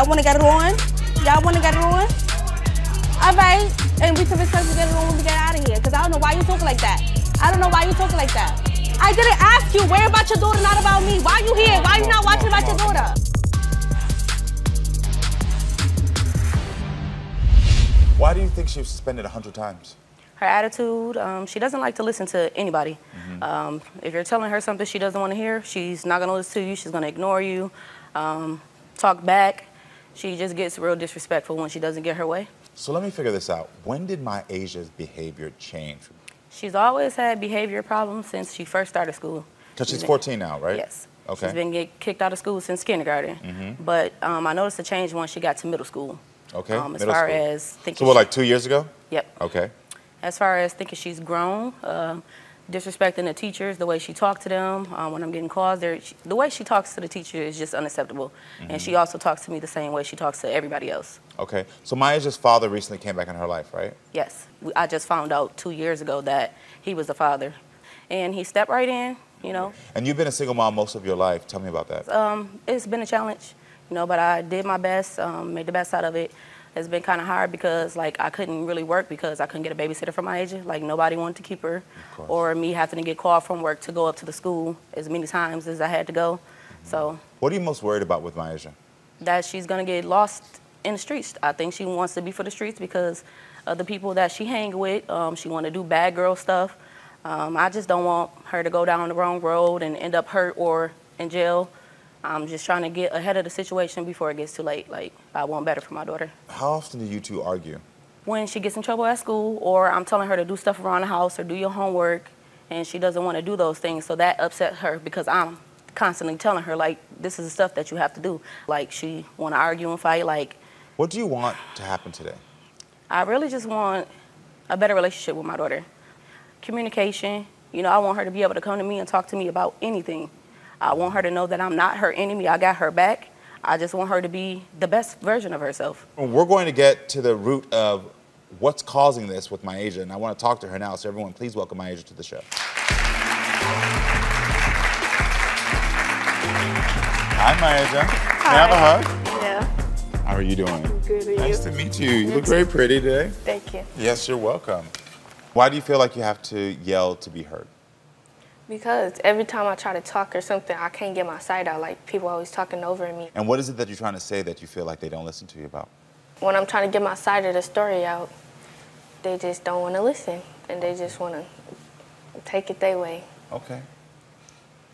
Y'all wanna get it on? Y'all wanna get it on? All right, and we can discuss to get it on when we get out of here. Cause I don't know why you talking like that. I don't know why you talking like that. I didn't ask you. Worry about your daughter, not about me. Why are you here? Why are you not watching about your daughter? Why do you think she was suspended 100 times? Her attitude, um, she doesn't like to listen to anybody. Um, if you're telling her something she doesn't want to hear, she's not going to listen to you. She's going to ignore you, um, talk back. She just gets real disrespectful when she doesn't get her way. So let me figure this out. When did Myasia's behavior change? She's always had behavior problems since she first started school. Because she's 14 now, right? Yes. Okay. She's been get kicked out of school since kindergarten. Mhm. But um, I noticed a change once she got to middle school. Okay. Um, as middle far school. as thinking So what, like two years ago? Yep. Okay. As far as thinking she's grown, uh, disrespecting the teachers, the way she talked to them uh, when I'm getting calls, there, she, the way she talks to the teacher is just unacceptable. And she also talks to me the same way she talks to everybody else. Okay. So Maya's father recently came back in her life, right? Yes, I just found out two years ago that he was the father. And he stepped right in, you know. And you've been a single mom most of your life. Tell me about that. Um, it's been a challenge, you know, but I did my best, um, made the best out of it. It's been kind of hard because, like, I couldn't really work because I couldn't get a babysitter for my age. Like, nobody wanted to keep her, or me having to get called from work to go up to the school as many times as I had to go. So What are you most worried about with Myasia? that she's gonna get lost in the streets. I think she wants to be for the streets because of the people that she hang with. Um, she want to do bad girl stuff. Um, I just don't want her to go down the wrong road and end up hurt or in jail. I'm just trying to get ahead of the situation before it gets too late. Like I want better for my daughter. How often do you two argue? When she gets in trouble at school, or I'm telling her to do stuff around the house or do your homework, and she doesn't want to do those things, so that upsets her because I'm constantly telling her like this is the stuff that you have to do. Like she want to argue and fight. Like What do you want to happen today? I really just want a better relationship with my daughter. Communication. You know, I want her to be able to come to me and talk to me about anything. I want her to know that I'm not her enemy. I got her back. I just want her to be the best version of herself. We're going to get to the root of what's causing this with Myasia, and I want to talk to her now. So everyone, please welcome my Myasia to the show. Hi, Myasia. Can I have a hug? Yeah. How are you doing? Good. Are Nice you? to meet you. You look very pretty today. Thank you. Yes, you're welcome. Why do you feel like you have to yell to be heard? Because every time I try to talk or something, I can't get my side out. Like people always talking over me. And what is it that you're trying to say that you feel like they don't listen to you about? When I'm trying to get my side of the story out, they just don't want to listen, and they just want to take it their way. Okay.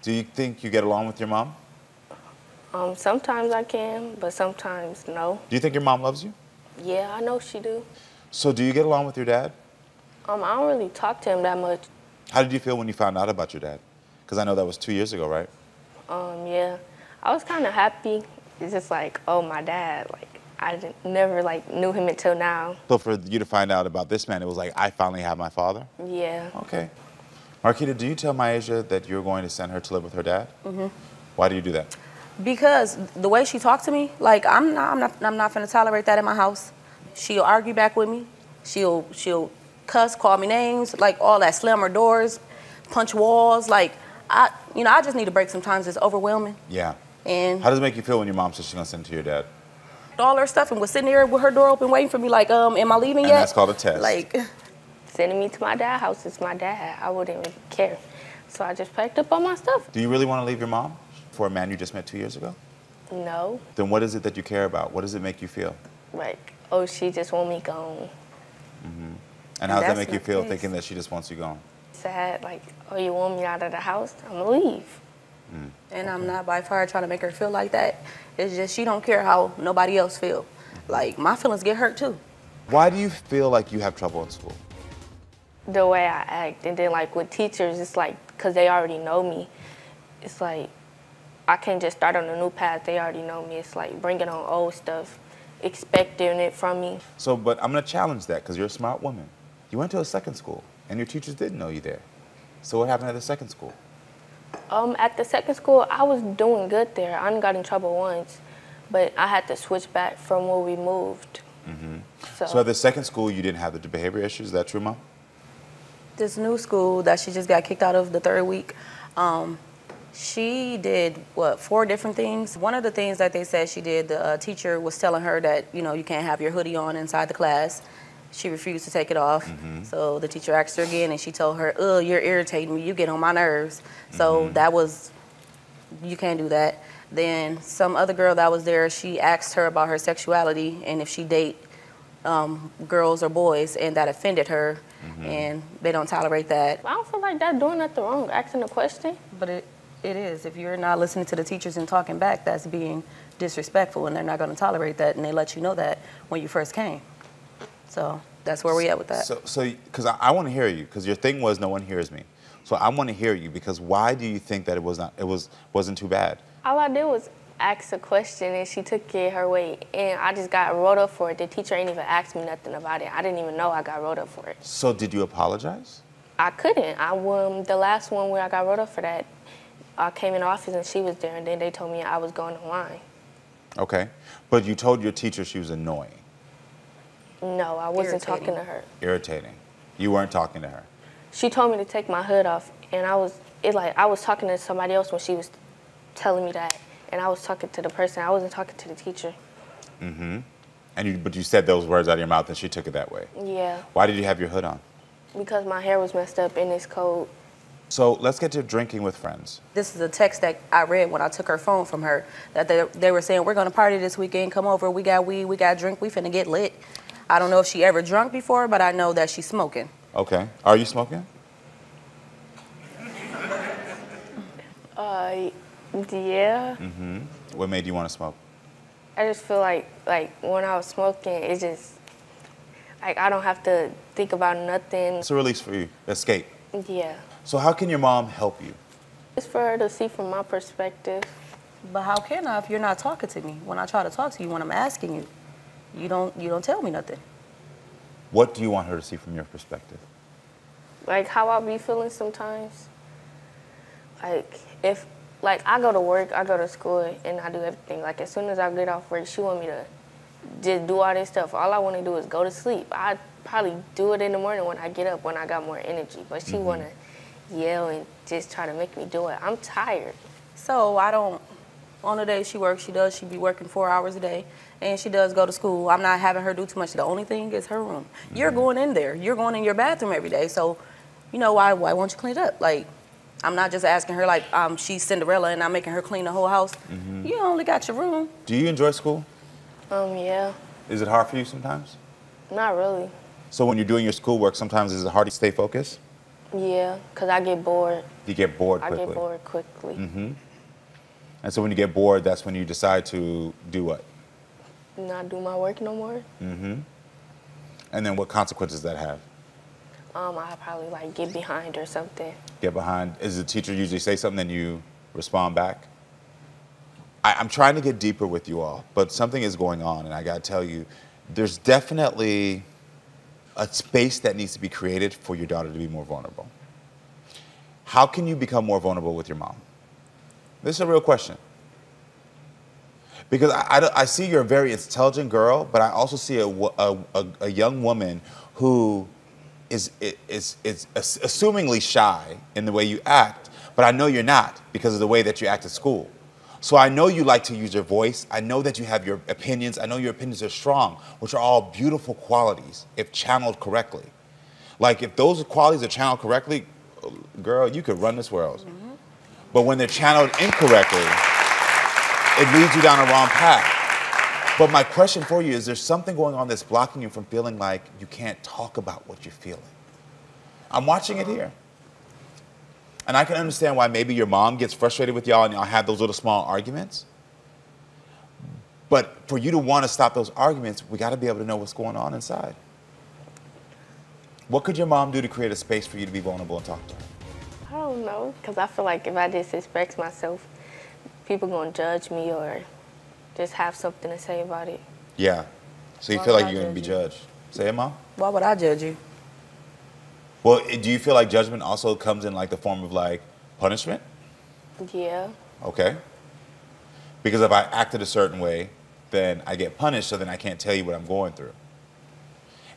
Do you think you get along with your mom? Um, sometimes I can, but sometimes no. Do you think your mom loves you? Yeah, I know she do. So do you get along with your dad? Um, I don't really talk to him that much. How did you feel when you found out about your dad? Because I know that was two years ago, right? Um, yeah, I was kind of happy. It's just like, oh, my dad. Like I didn't, never like knew him until now. So for you to find out about this man, it was like, I finally have my father? Yeah. Okay. Marquita, do you tell Myasia that you're going to send her to live with her dad? Mm-hmm. Why do you do that? Because the way she talked to me, like I'm not, I'm not, I'm not gonna tolerate that in my house. She'll argue back with me. She'll, she'll cuss, call me names, like all that. Slam her doors, punch walls. Like I, you know, I just need a break. Sometimes it's overwhelming. Yeah. And How does it make you feel when your mom says she's going to send it to your dad? all her stuff and was sitting there with her door open, waiting for me. Like, um, am I leaving And yet? that's called a test. Like, Sending me to my dad's house is my dad. I wouldn't really care. So I just packed up all my stuff. Do you really want to leave your mom for a man you just met two years ago? No. Then what is it that you care about? What does it make you feel? Like, oh, she just want me gone. And how does that make you feel thinking that she just wants you gone? Sad, like, oh, you want me out of the house? I'm gonna leave. Mm, and I'm not by far trying to make her feel like that. It's just she don't care how nobody else feel. Mm-hmm. Like my feelings get hurt too. Why do you feel like you have trouble in school? The way I act, and then like with teachers, it's like, cause they already know me. It's like, I can't just start on a new path. They already know me. It's like bringing on old stuff, expecting it from me. So, but I'm going to challenge that because you're a smart woman. You went to a second school and your teachers didn't know you there. So what happened at the second school? Um, at the second school, I was doing good there. I only got in trouble once, but I had to switch back from where we moved. So, So at the second school, you didn't have the behavior issues. Is that true, Mom? This new school that she just got kicked out of the third week, um, She did what four different things. One of the things that they said she did, the uh, teacher was telling her that you know you can't have your hoodie on inside the class. She refused to take it off. Mm-hmm. So the teacher asked her again, and she told her, "Ugh, you're irritating me. You get on my nerves." So mm-hmm. that was, you can't do that. Then some other girl that was there, she asked her about her sexuality and if she date um, girls or boys, and that offended her, mm-hmm. and they don't tolerate that. I don't feel like that doing nothing wrong, asking a question. But it, it is. If you're not listening to the teachers and talking back, that's being disrespectful, and they're not going to tolerate that, and they let you know that when you first came. So that's where we at with that. So, so because I, I want to hear you, because your thing was no one hears me. So I want to hear you because why do you think that it was not it was wasn't too bad? All I did was ask a question and she took it her way. And I just got wrote up for it. The teacher ain't even asked me nothing about it. I didn't even know I got wrote up for it. So did you apologize? I couldn't. I um, the last one where I got wrote up for that, I came in the office and she was there, and then they told me I was going to online. Okay, but you told your teacher she was annoying, No, I wasn't Irritating. talking to her. irritating. You weren't talking to her. She told me to take my hood off, and I was it like I was talking to somebody else when she was telling me that, and I was talking to the person. I wasn't talking to the teacher. Mm-hmm. And you, but you said those words out of your mouth, and she took it that way. Yeah, Why did you have your hood on? because my hair was messed up and it's cold. So let's get to drinking with friends. This is a text that I read when I took her phone from her that they, they were saying, We're going to party this weekend. Come over. We got weed. We got drink. We finna get lit. I don't know if she ever drunk before, but I know that she's smoking. Okay, are you smoking? Uh, yeah. Mm-hmm. What made you want to smoke? I just feel like like when I was smoking, it just like I don't have to think about nothing. It's a release for you, escape. Yeah, So how can your mom help you? it's for her to see from my perspective. But how can I if you're not talking to me? When I try to talk to you, when I'm asking you, you don't you don't tell me nothing. What do you want her to see from your perspective? like how I be feeling sometimes. Like if like I go to work, I go to school, and I do everything. Like as soon as I get off work, she want me to just do all this stuff. All I want to do is go to sleep. I probably do it in the morning when I get up when I got more energy. But she mm-hmm. want to yell and just try to make me do it. I'm tired. So I don't. On the days she works, she does. She be working four hours a day, and she does go to school. I'm not having her do too much. The only thing is her room. You're going in there. You're going in your bathroom every day. So, you know why? Why won't you clean it up? Like, I'm not just asking her like um, she's Cinderella and I'm making her clean the whole house. You only got your room. Do you enjoy school? Um, yeah, Is it hard for you sometimes? not really. So when you're doing your schoolwork, sometimes is it hard to stay focused? Yeah, cause I get bored. You get bored quickly. I get bored quickly. And so when you get bored, that's when you decide to do what? Not do my work no more. Mm-hmm. And then what consequences does that have? Um, I probably like get behind or something. Get behind. Is the teacher usually say something, then you respond back? I, I'm trying to get deeper with you all, but something is going on, and I gotta tell you, there's definitely a space that needs to be created for your daughter to be more vulnerable. How can you become more vulnerable with your mom? This is a real question. Because I, I I see you're a very intelligent girl, but I also see a, a, a, a young woman who is, is, is, is assumingly shy in the way you act, but I know you're not because of the way that you act at school. So I know you like to use your voice. I know that you have your opinions. I know your opinions are strong, which are all beautiful qualities if channeled correctly. Like if those qualities are channeled correctly, girl, you could run this world. Mm-hmm. But when they're channeled incorrectly, it leads you down a wrong path. But my question for you is there's something going on that's blocking you from feeling like you can't talk about what you're feeling. I'm watching it here. And I can understand why maybe your mom gets frustrated with y'all and y'all have those little small arguments. But for you to want to stop those arguments, we got to be able to know what's going on inside. What could your mom do to create a space for you to be vulnerable and talk to her? I don't know, because I feel like if I disrespect myself, people gonna judge me or just have something to say about it. Yeah. So you Why feel would like I you're going to be judge judged. Say it, mom. Why would I judge you? Well, i- do you feel like judgment also comes in like the form of like punishment? Yeah, Okay. Because if I acted a certain way, then I get punished, so then I can't tell you what I'm going through.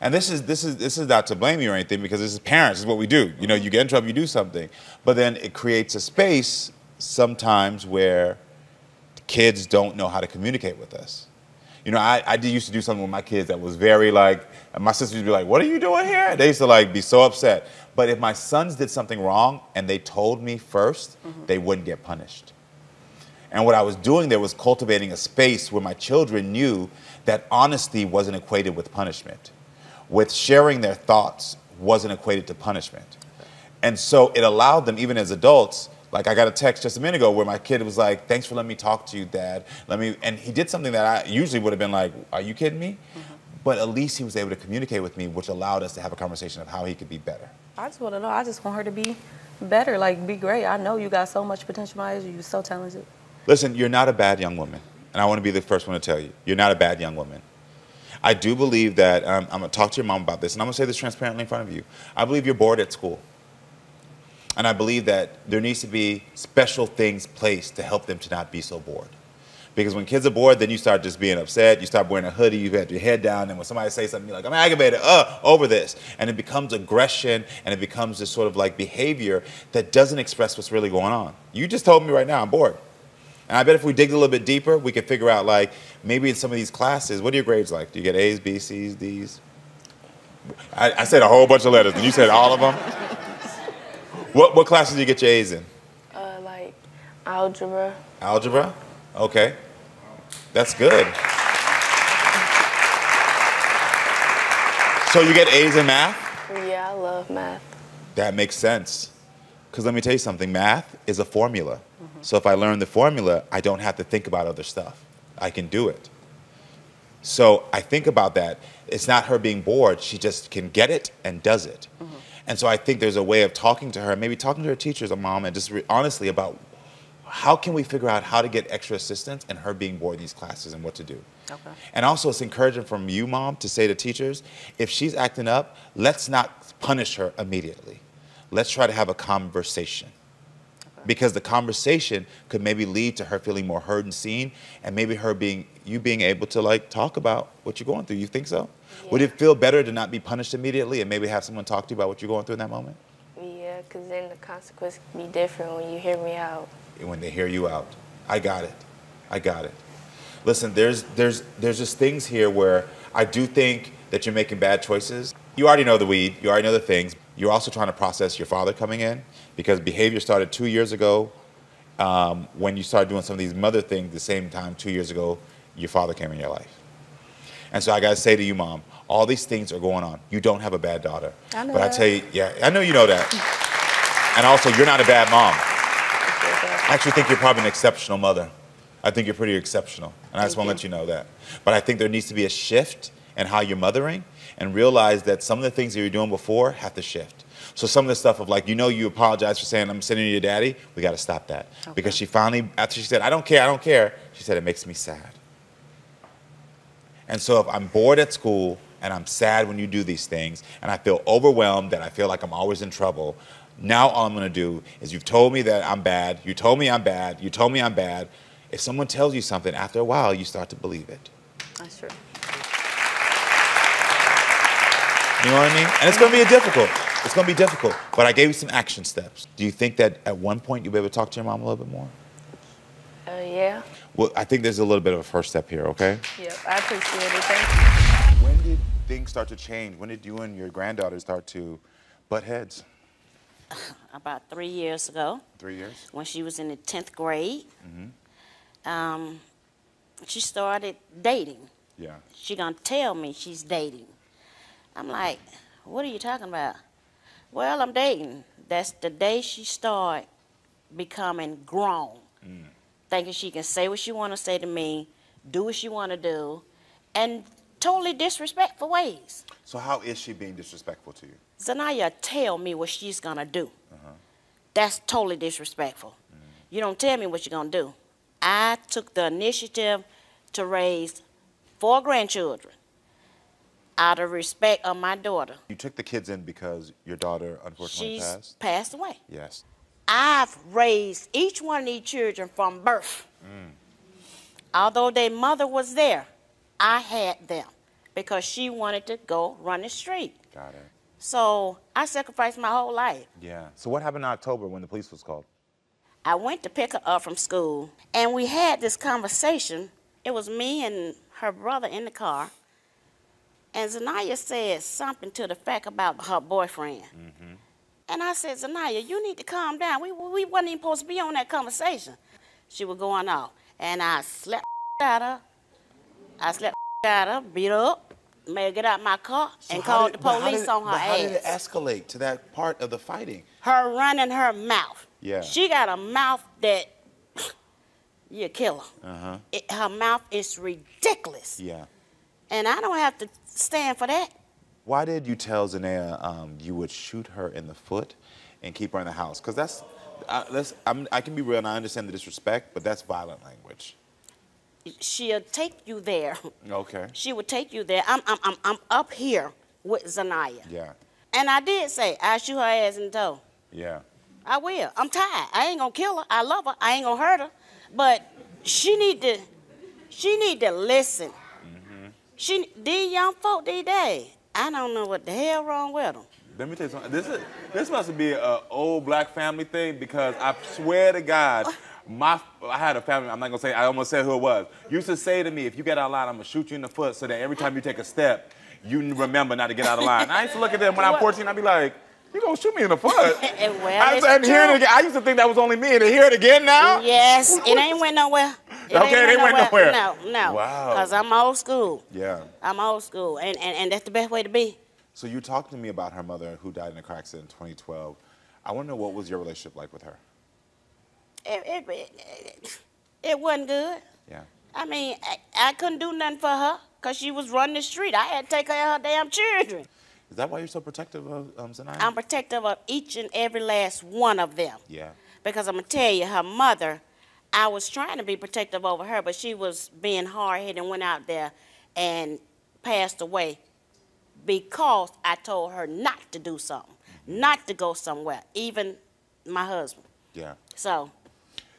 And this is this is this is not to blame you or anything because this is parents, this is what we do. You know, you get in trouble, you do something, but then it creates a space sometimes where kids don't know how to communicate with us. You know, I, I did used to do something with my kids that was very like, my sisters would be like, what are you doing here? They used to like be so upset. But if my sons did something wrong and they told me 1st mm-hmm. they wouldn't get punished. And what I was doing there was cultivating a space where my children knew that honesty wasn't equated with punishment, with sharing their thoughts wasn't equated to punishment. And so it allowed them, even as adults, like I got a text just a minute ago where my kid was like, "Thanks for letting me talk to you, Dad." Let me, and he did something that I usually would have been like, "Are you kidding me?" But at least he was able to communicate with me, which allowed us to have a conversation of how he could be better. I just want to know. I just want her to be better, like be great. I know you got so much potential, Maya. You're so talented. Listen, you're not a bad young woman, and I want to be the first one to tell you, you're not a bad young woman. I do believe that um, I'm gonna talk to your mom about this, and I'm gonna say this transparently in front of you. I believe you're bored at school. And I believe that there needs to be special things placed to help them to not be so bored. Because when kids are bored, then you start just being upset. You start wearing a hoodie. You've got your head down, and when somebody says something, you're like, "I'm aggravated, uh, over this," and it becomes aggression, and it becomes this sort of like behavior that doesn't express what's really going on. You just told me right now, I'm bored, and I bet if we dig a little bit deeper, we could figure out like maybe in some of these classes, what are your grades like? Do you get A's, B's, C's, D's? I, I said a whole bunch of letters, and you said all of them. What what classes do you get your A's in? Uh, like algebra. Algebra? Okay. That's good. So you get A's in math? Yeah, I love math. That makes sense. Because let me tell you something math is a formula. So if I learn the formula, I don't have to think about other stuff. I can do it. So I think about that. It's not her being bored, she just can get it and does it. And so I think there's a way of talking to her, maybe talking to her teachers or mom, and just re- honestly about how can we figure out how to get extra assistance and her being bored in these classes and what to do. Okay. And also, it's encouraging from you, mom, to say to teachers, if she's acting up, let's not punish her immediately. Let's try to have a conversation. Because the conversation could maybe lead to her feeling more heard and seen, and maybe her being you being able to like talk about what you're going through. You think so? Would it feel better to not be punished immediately and maybe have someone talk to you about what you're going through in that moment? Yeah, because then the consequence can be different when you hear me out. when they hear you out. I got it. I got it. Listen, there's there's there's just things here where I do think that you're making bad choices. You already know the weed. You already know the things. You're also trying to process your father coming in because behavior started two years ago um, when you started doing some of these mother things. The same time two years ago, your father came in your life. And so I gotta say to you, mom, all these things are going on. You don't have a bad daughter. I know but I tell you, yeah, I know you know that. And also, you're not a bad mom. I actually think you're probably an exceptional mother. I think you're pretty exceptional. And I just want to let you know that. But I think there needs to be a shift in how you're mothering and realize that some of the things that you're doing before have to shift. So some of the stuff of like, you know, you apologize for saying I'm sending you your daddy. We got to stop that because she finally, after she said, I don't care, I don't care, she said it makes me sad. And so if I'm bored at school and I'm sad when you do these things and I feel overwhelmed that I feel like I'm always in trouble, now all I'm going to do is you've told me that I'm bad, you told me I'm bad, you told me I'm bad. If someone tells you something, after a while, you start to believe it. That's true. You know what I mean? And it's going to be a difficult. It's going to be difficult. But I gave you some action steps. Do you think that at one point you'll be able to talk to your mom a little bit more? Uh, yeah. Well, I think there's a little bit of a first step here, okay? Yep, I appreciate it. Thank you. When did things start to change? When did you and your granddaughter start to butt heads? about three years ago Three years? when she was in the 10th grade. Mm-hmm. Um, she started dating. Yeah. She gonna tell me she's dating. I'm like, what are you talking about? Well, I'm dating. That's the day she started becoming grown, mm. thinking she can say what she want to say to me, do what she want to do, and totally disrespectful ways. So how is she being disrespectful to you? Zanaya tell me what she's gonna do. Uh-huh. That's totally disrespectful. Mm. You don't tell me what you're gonna do. I took the initiative to raise four grandchildren out of respect of my daughter. You took the kids in because your daughter unfortunately She's passed? passed away. Yes. I've raised each one of these children from birth. Mm. Although their mother was there, I had them because she wanted to go run the street. Got it. So I sacrificed my whole life. Yeah. So what happened in October when the police was called? I went to pick her up from school, and we had this conversation. It was me and her brother in the car, and Zanaya said something to the fact about her boyfriend. And I said, Zanaya, you need to calm down. We, we wasn't even supposed to be on that conversation. She was going off, and I slapped out her. I slapped out her, beat her up, made her get out my car, So and called did- the how police did- on her but ass How did it escalate to that part of the fighting? her running her mouth. Yeah. She got a mouth that you kill her. Uh-huh. It, her mouth is ridiculous, Yeah. and I don't have to stand for that. Why did you tell Zanaya um, you would shoot her in the foot and keep her in the house? Because that's, uh, that's I'm, I can be real and I understand the disrespect, but that's violent language. She'll take you there. Okay. She would take you there. I'm, I'm, I'm, I'm up here with Zanaya, Yeah. and I did say I shoot her ass in the toe. Yeah. I will. I'm tired. I ain't gonna kill her. I love her. I ain't gonna hurt her. But she need to, she need to listen. She these young folk these days. I don't know what the hell wrong with them. Let me tell you something. This is this must be an old black family thing because I swear to God, my I had a family. I'm not gonna say. I almost said who it was. Used to say to me, if you get out of line, I'm gonna shoot you in the foot, so that every time you take a step, you remember not to get out of line. I used to look at them when I'm 14. I'd be like, you gonna shoot me in the foot? well, I, and hear it again. I used to think that was only me, and to hear it again now. Yes, it ain't went nowhere. It Okay, it ain't went nowhere. No, no. Wow. Cause I'm old school. Yeah. I'm old school, and, and, and that's the best way to be. So you talked to me about her mother who died in a car accident in 2012. I want to know what was your relationship like with her? It, it, it, it wasn't good. Yeah. I mean, I, I couldn't do nothing for her because she was running the street. I had to take care of her damn children. Is that why you're so protective of um, Zanaya? I'm protective of each and every last one of them. yeah. Because I'm going to tell you, her mother, I was trying to be protective over her, but she was being hard headed and went out there and passed away because I told her not to do something, not to go somewhere, even my husband. Yeah. So,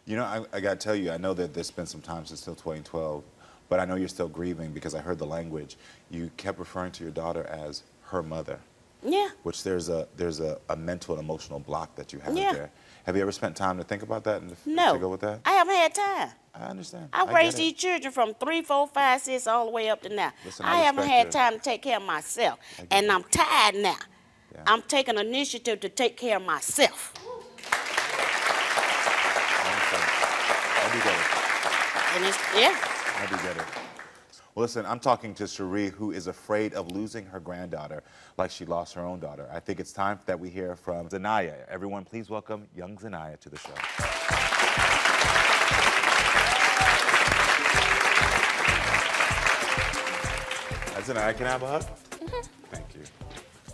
You know, I, I got to tell you, I know that there's been some time since still 2012, but I know you're still grieving because I heard the language. You kept referring to your daughter as her mother, yeah. which there's a there's a, a mental and emotional block that you have Yeah. there. Have you ever spent time to think about that and to, No. to go with that? I haven't had time. I understand. I, get raised these children from three, four, five, six, all the way up to now. Listen, I, I haven't had it. time to take care of myself, and it. I'm tired now. Yeah. I'm taking initiative to take care of myself, I. I do get it. and it's yeah. I do get it. Listen, I'm talking to Cherie, who is afraid of losing her granddaughter like she lost her own daughter. I think it's time that we hear from Zanaya. Everyone, please welcome young Zanaya to the show. Uh, Hi, Zanaya, can I have a hug? Mm-hmm. Thank you.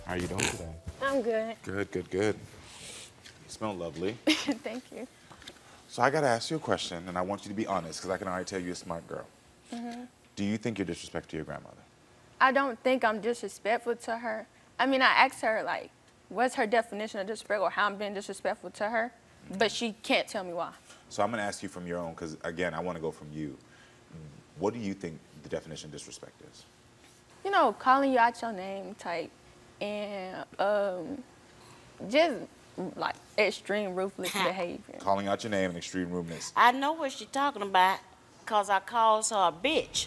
How are you doing today? I'm good. Good, good, good. You smell lovely. Thank you. So I got to ask you a question, and I want you to be honest, because I can already tell you're a smart girl. Mm-hmm. Do you think you're disrespectful to your grandmother? I don't think I'm disrespectful to her. I mean, I asked her, like, what's her definition of disrespect or how I'm being disrespectful to her, but she can't tell me why. So I'm going to ask you from your own, because again, I want to go from you. What do you think the definition of disrespect is? You know, calling you out your name type and um, just like extreme ruthless behavior. Calling out your name and extreme rudeness. I know what she's talking about, cause I calls her a bitch.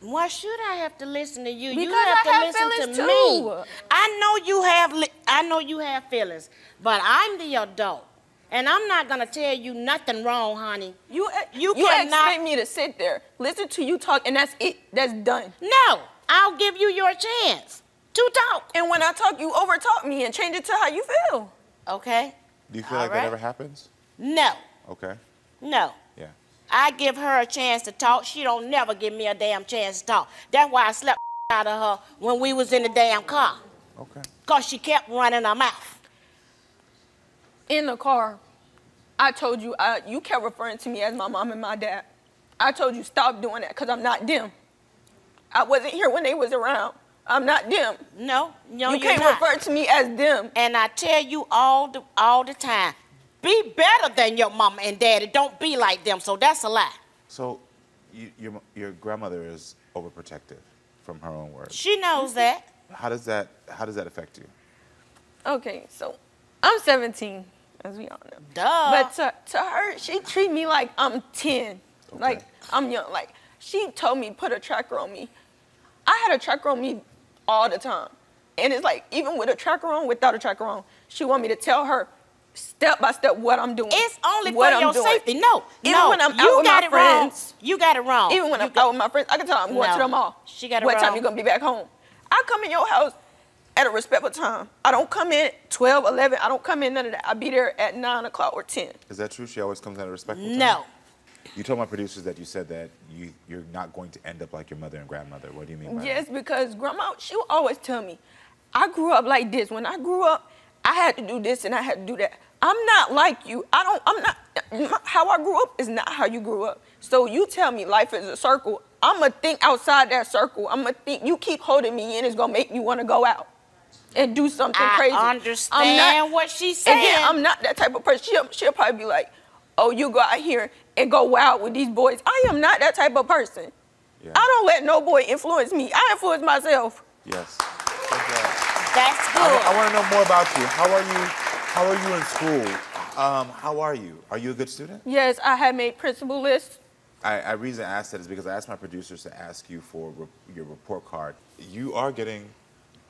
Why should I have to listen to you? you Because have I to have listen to feelings me. I know you have. Li- I know you have feelings, but I'm the adult, and I'm not gonna tell you nothing wrong, honey. You, eh, You you cannot- expect me to sit there, listen to you talk, and that's it. That's done. No, I'll give you your chance to talk. And when I talk, you overtalk me and change it to how you feel. Okay? Do you feel All like right. that ever happens? No, Okay. no. Yeah. I give her a chance to talk. She don't never give me a damn chance to talk. That's why I slept out of her when we was in the damn car. Okay. Cause she kept running her mouth. in the car, I told you, uh, you kept referring to me as my mom and my dad. I told you stop doing that because I'm not them. I wasn't here when they was around. I'm not them. No, no, you you're can't not. refer to me as them. And I tell you all the all the time, be better than your mama and daddy. Don't be like them. So that's a lie. So you, your, your grandmother is overprotective from her own words. She knows that. How does that, how does that affect you? Okay, so I'm 17. as we all know. Duh. But to, to her, she treat me like I'm 10. Like I'm young. Like she told me put a tracker on me. I had a tracker on me all the time. And it's like even with a tracker on, without a tracker on, she want me to tell her step by step what I'm doing. it's only what for I'm your doing. safety. No, Even no, when I'm you out with got my it wrong. You got it wrong. Even when You I'm got- out with my friends, I can tell I'm going to No. the mall. She got it What wrong. time you gonna be back home? I come in your house at a respectful time. I don't come in 12, 11. I don't come in none of that. I be there at 9 o'clock or 10. Is that true? She always comes at a respectful time? No. You told my producers that you said that you, you're not going to end up like your mother and grandmother. What do you mean by Yes, that? Yes, because grandma, she would always tell me, I grew up like this. When I grew up, I had to do this and I had to do that. I'm not like you. I don't, I'm not, how I grew up is not how you grew up. So you tell me life is a circle. I'm going to think outside that circle. I'm going to think, you keep holding me in, it's going to make me want to go out and do something I crazy. I understand what she's saying. Again. I'm not that type of person. She'll, she'll probably be like, oh, you go out here and go wild with these boys. I am not that type of person. Yeah. I don't let no boy influence me. I influence myself. Yes. Okay. That's good. I, want to know more about you. How are you? How are you in school? Um, how are you? Are you a good student? Yes, I have made principal lists. I, I reason I asked that is because I asked my producers to ask you for re- your report card. You are getting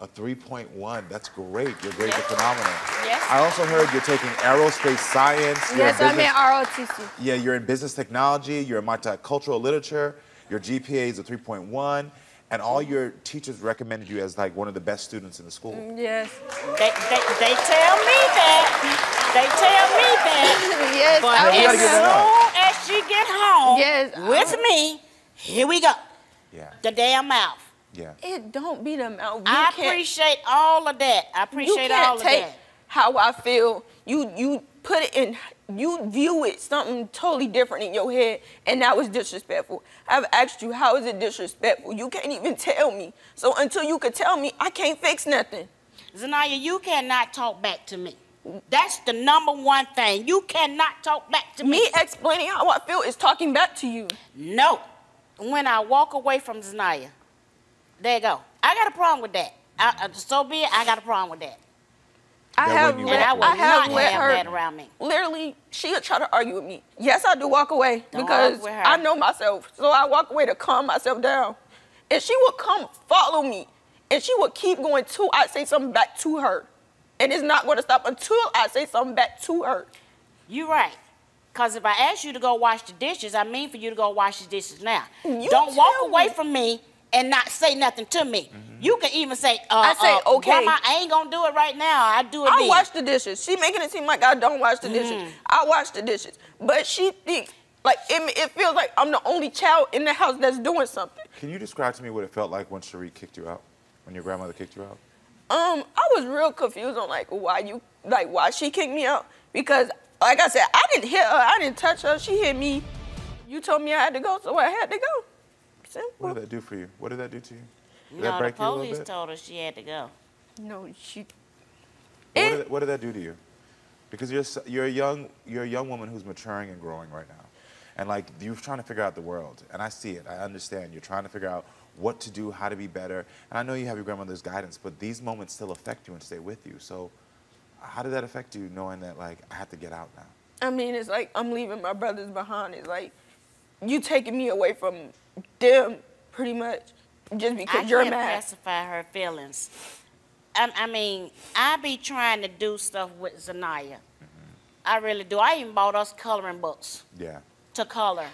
a 3.1. That's great. You're great. You're phenomenal. Yes. I also heard you're taking aerospace science. Yes, I'm in ROTC. Yeah, you're in business technology. You're in multicultural literature. Your GPA is a 3.1, and all your teachers recommended you as like one of the best students in the school. Mm, yes. They, they, they tell me that. They tell me that. yes, But I as give it soon as she get home Yes, with me, here we go. Yeah, The damn mouth. yeah. It don't be the amount. You I can't- appreciate all of that. I you appreciate can't all of take that. how I feel. You you put it in. You view it something totally different in your head, and that was disrespectful. I've asked you, how is it disrespectful? You can't even tell me. So until you could tell me, I can't fix nothing. Zanaya, you cannot talk back to me. That's the number one thing. You cannot talk back to me. Me explaining how I feel is talking back to you. No. When I walk away from Zanaya, there you go. I got a problem with that. I, uh, so be it, I got a problem with that. I have when you And let, I I have let have her that around me. literally she'll try to argue with me. Yes, I do walk away Don't because. I know myself. So I walk away to calm myself down. And she would come follow me. And she would keep going till I say something back to her. And it's not gonna stop until I say something back to her. You're right. Cause if I ask you to go wash the dishes, I mean for you to go wash the dishes now. You Don't walk away me. from me and not say nothing to me. You can even say, uh, I say, uh, okay. Grandma, I ain't gonna do it right now. I do it I then. wash the dishes. She making it seem like I don't wash the dishes. Mm. I wash the dishes. But she thinks like it, it feels like I'm the only child in the house that's doing something. Can you describe to me what it felt like when Cherie kicked you out? When your grandmother kicked you out? Um, I was real confused on like why you like why she kicked me out because like I said, I didn't hit her, I didn't touch her, she hit me. You told me I had to go, so I had to go. What did that do for you? What did that do to you? Did no, that the break you a little police bit? told her she had to go. No, she. What It- did, that, what did that do to you? Because you're you're a young you're a young woman who's maturing and growing right now, and like you're trying to figure out the world. And I see it. I understand. You're trying to figure out what to do, how to be better. And I know you have your grandmother's guidance, but these moments still affect you and stay with you. So, how did that affect you, knowing that like I have to get out now? I mean, it's like I'm leaving my brothers behind. It's like you taking me away from them, pretty much, just because I you're can't mad. pacify her feelings. I, I mean, I be trying to do stuff with Zanaya. I really do. I even bought us coloring books Yeah, to color.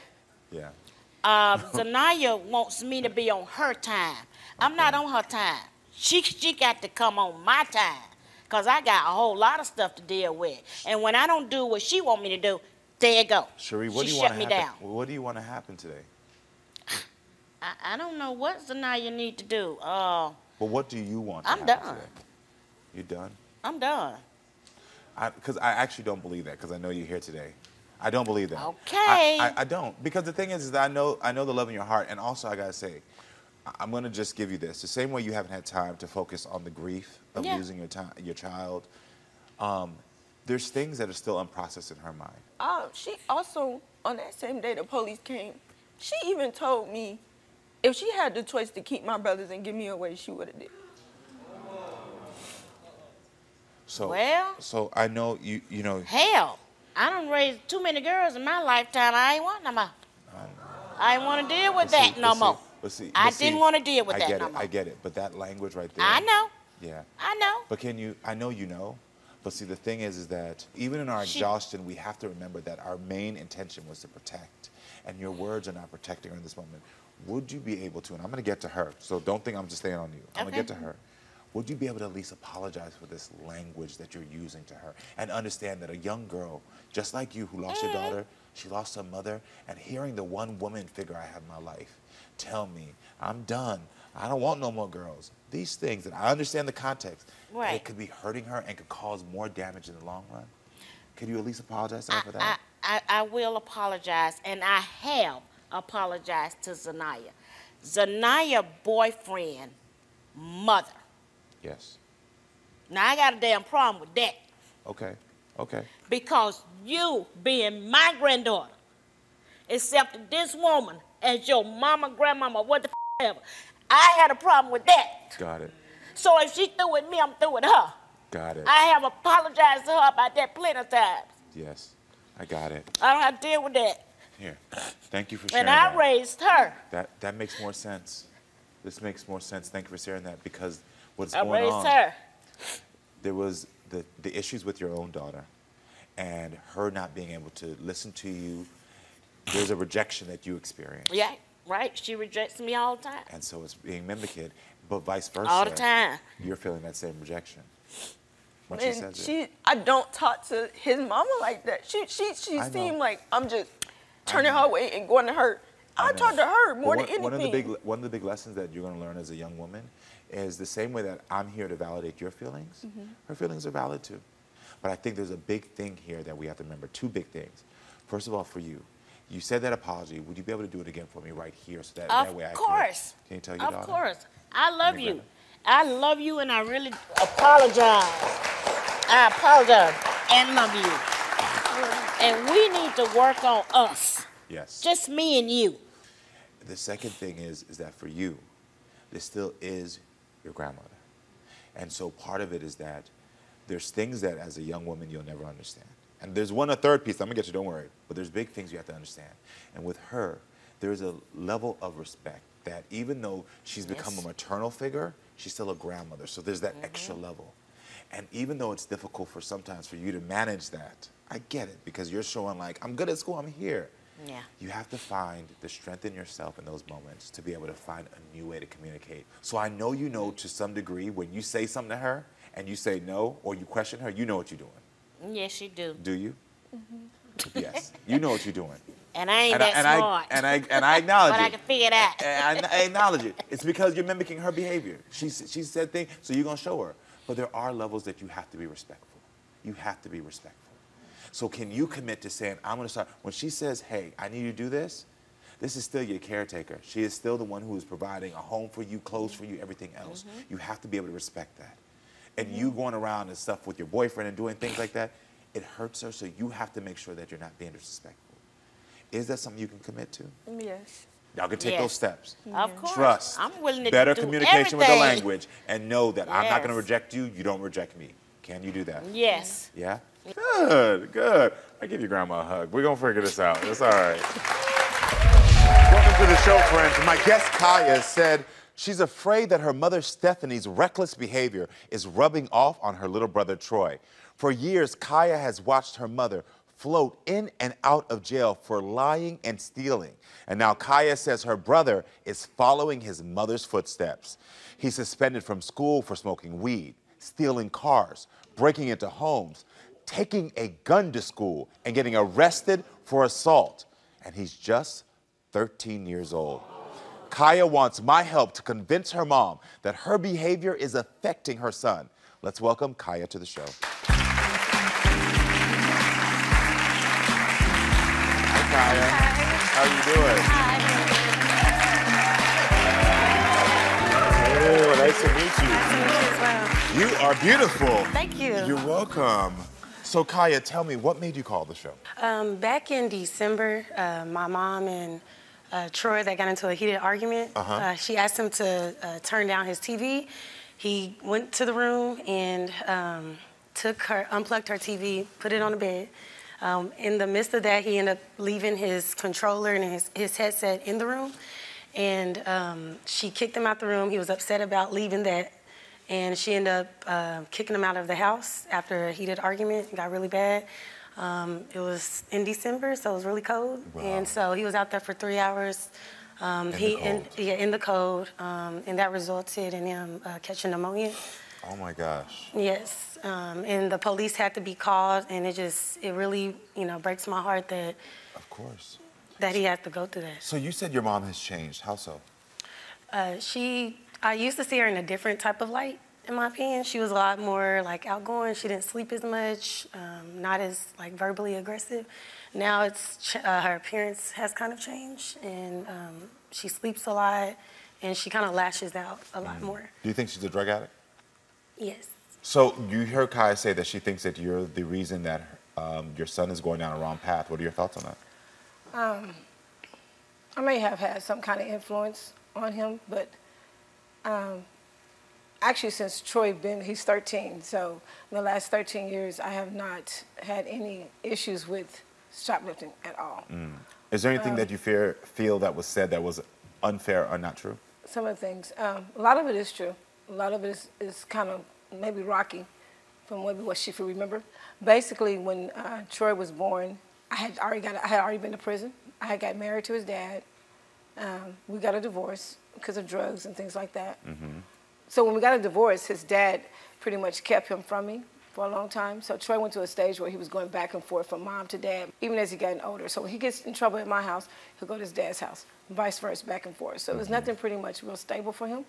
yeah. Uh, Zanaya wants me to be on her time. I'm not on her time. She she got to come on my time, cause I got a whole lot of stuff to deal with. And when I don't do what she want me to do, there you go. Cherie, what she do you shut want me to happen? down. What do you want to happen today? I, I don't know what Zanaya need to do. Uh, But what do you want? To I'm done. Today? You done? I'm done. Because I, actually don't believe that. Because I know you're here today. I don't believe that. Okay. I, I, I don't. Because the thing is, is that I know I know the love in your heart, and also I gotta say, I- I'm gonna just give you this. The same way you haven't had time to focus on the grief of Yeah. losing your time, your child. Um, there's things that are still unprocessed in her mind. Um, she also, on that same day the police came, she even told me if she had the choice to keep my brothers and give me away, she would have did. So Well- so I know you you know Hell, I don't raise too many girls in my lifetime. I ain't want no more. I ain't want to deal with but see- that no but see- more. but see- I but see, didn't want to deal with I that get no it, more. I get it, but that language right there. I know. Yeah. I know. But can you? I know you know. But see, the thing is, is that even in our She- exhaustion, we have to remember that our main intention was to protect, and your words are not protecting her in this moment. Would you be able to? And I'm going to get to her, so don't think I'm just staying on you. I'm going to get to her. Would you be able to at least apologize for this language that you're using to her, and understand that a young girl, just like you, who lost your Mm-hmm. daughter, she lost her mother, and hearing the one woman figure I have in my life tell me I'm done. I don't want no more girls. These things, and I understand the context. Right. It could be hurting her and could cause more damage in the long run. Could you at least apologize to her I, for I, that? I, I will apologize, and I have apologized to Zanaya. Zanaya boyfriend, mother. yes. Now I got a damn problem with that Okay. Okay. because you, being my granddaughter, accepted this woman as your mama, grandmama, what the f- ever. I had a problem with that. Got it. So if she through with me, I'm through with her. Got it. I have apologized to her about that plenty of times. yes. I got it. I don't have to deal with that. Here. Thank you for sharing that. And I that. raised her. that. That makes more sense. This makes more sense. Thank you for sharing that because what's I going raised on. her. there was the, the issues with your own daughter and her not being able to listen to you. There's a rejection that you experience. Yeah, right. She rejects me all the time. And so it's being mimicking, but vice versa. All the time. You're feeling that same rejection. When she And says she, it. I don't talk to his mama like that. She, she, she I know. seemed like I'm just turning her way and going to her. I, know. talk to her more one, than anything. One of the big one of the big lessons that you're going to learn as a young woman is the same way that I'm here to validate your feelings. Mm-hmm. Her feelings are valid too. But I think there's a big thing here that we have to remember. Two big things. First of all, for you, you said that apology. Would you be able to do it again for me right here, so that, Of that way I course. can? Can you tell your Of daughter? course. I love you. I love you and I really apologize. I apologize and love you. And we need to work on us. Yes. Just me and you. The second thing is is that for you, this still is your grandmother. And so part of it is that there's things that as a young woman you'll never understand. And there's one a third piece, I'm gonna get you, don't worry. But there's big things you have to understand. And with her, there's a level of respect that even though she's become a maternal figure, she's still a grandmother. So there's that mm-hmm. extra level. And even though it's difficult for sometimes for you to manage that, I get it because you're showing like, I'm good at school, I'm here. Yeah. You have to find the strength in yourself in those moments to be able to find a new way to communicate. So I know you know to some degree when you say something to her and you say no or you question her, you know what you're doing. Yes, you do. Do you? Mm-hmm. Yes. You know what you're doing. And I ain't And I, that and, smart. I, and I and I acknowledge but it. I can figure out. And I, I acknowledge it. It's because you're mimicking her behavior. She she said things, so you're gonna show her. But there are levels that you have to be respectful. You have to be respectful. So can you commit to saying, I'm gonna start when she says, Hey, I need you to do this, this is still your caretaker. She is still the one who is providing a home for you, clothes for you, everything else. Mm-hmm. You have to be able to respect that. And you mm-hmm. going around and stuff with your boyfriend and doing things like that, it hurts her, so you have to make sure that you're not being disrespectful. Is that something you can commit to? yes. Y'all can take Yes. those steps. Of course. Trust. I'm willing to Better communication with the language and know that I'm not going to reject you, you don't reject me. Can you do that? Yes. Yeah? Good, good. I give your grandma a hug. We're to figure this out. It's all right. Welcome to the show, friends. My guest, Kaya, said she's afraid that her mother, Stephanie's reckless behavior is rubbing off on her little brother, Troy. For years, Kaya has watched her mother float in and out of jail for lying and stealing. And now Kaya says her brother is following his mother's footsteps. He's suspended from school for smoking weed, stealing cars, breaking into homes, taking a gun to school, and getting arrested for assault. And he's just 13 years old. Kaya wants my help to convince her mom that her behavior is affecting her son. Let's welcome Kaya to the show. Hi, Kaya. How are you doing? Hi. Oh, nice to meet you. Nice to meet you as well. You are beautiful. Thank you. You're welcome. So, Kaya, tell me, what made you call the show? Um, back in December, uh, my mom and uh, Troy, that got into a heated argument. Uh-huh. Uh, she asked him to uh, turn down his TV. He went to the room and um, took her, unplugged her TV, put it on the bed. Um, in the midst of that, he ended up leaving his controller and his, his headset in the room. And um, she kicked him out the room. He was upset about leaving that. And she ended up uh, kicking him out of the house after a heated argument. It got really bad. Um, it was in December, so it was really cold. And so he was out there for three hours. Um, In the he cold. yeah, in the cold, um, and that resulted in him uh, catching pneumonia. Oh my gosh. Yes, um, and the police had to be called, and it just it really you know breaks my heart that Of course. that he had to go through that. So you said your mom has changed. How so? Uh, she, I used to see her in a different type of light, in my opinion. She was a lot more like outgoing. She didn't sleep as much, um, not as like verbally aggressive. Now it's ch- uh, her appearance has kind of changed, and um, she sleeps a lot, and she kind of lashes out a lot more. Do you think she's a drug addict? Yes. So you heard Kai say that she thinks that you're the reason that um, your son is going down a wrong path. What are your thoughts on that? Um, I may have had some kind of influence on him, but um, actually, since Troy been, he's 13. So in the last 13 years, I have not had any issues with shoplifting at all. Is there anything that you fear, feel that was said that was unfair or not true? Some of the things, um, a lot of it is true. A lot of it is, is kind of maybe rocky from maybe what she could remember. Basically, when uh, Troy was born, I had already got, I had already been to prison. I had got married to his dad. Um, we got a divorce because of drugs and things like that. So when we got a divorce, his dad pretty much kept him from me for a long time. So Troy went to a stage where he was going back and forth from mom to dad, even as he got older. So when he gets in trouble at my house, he'll go to his dad's house, vice versa, back and forth. So it was nothing pretty much real stable for him.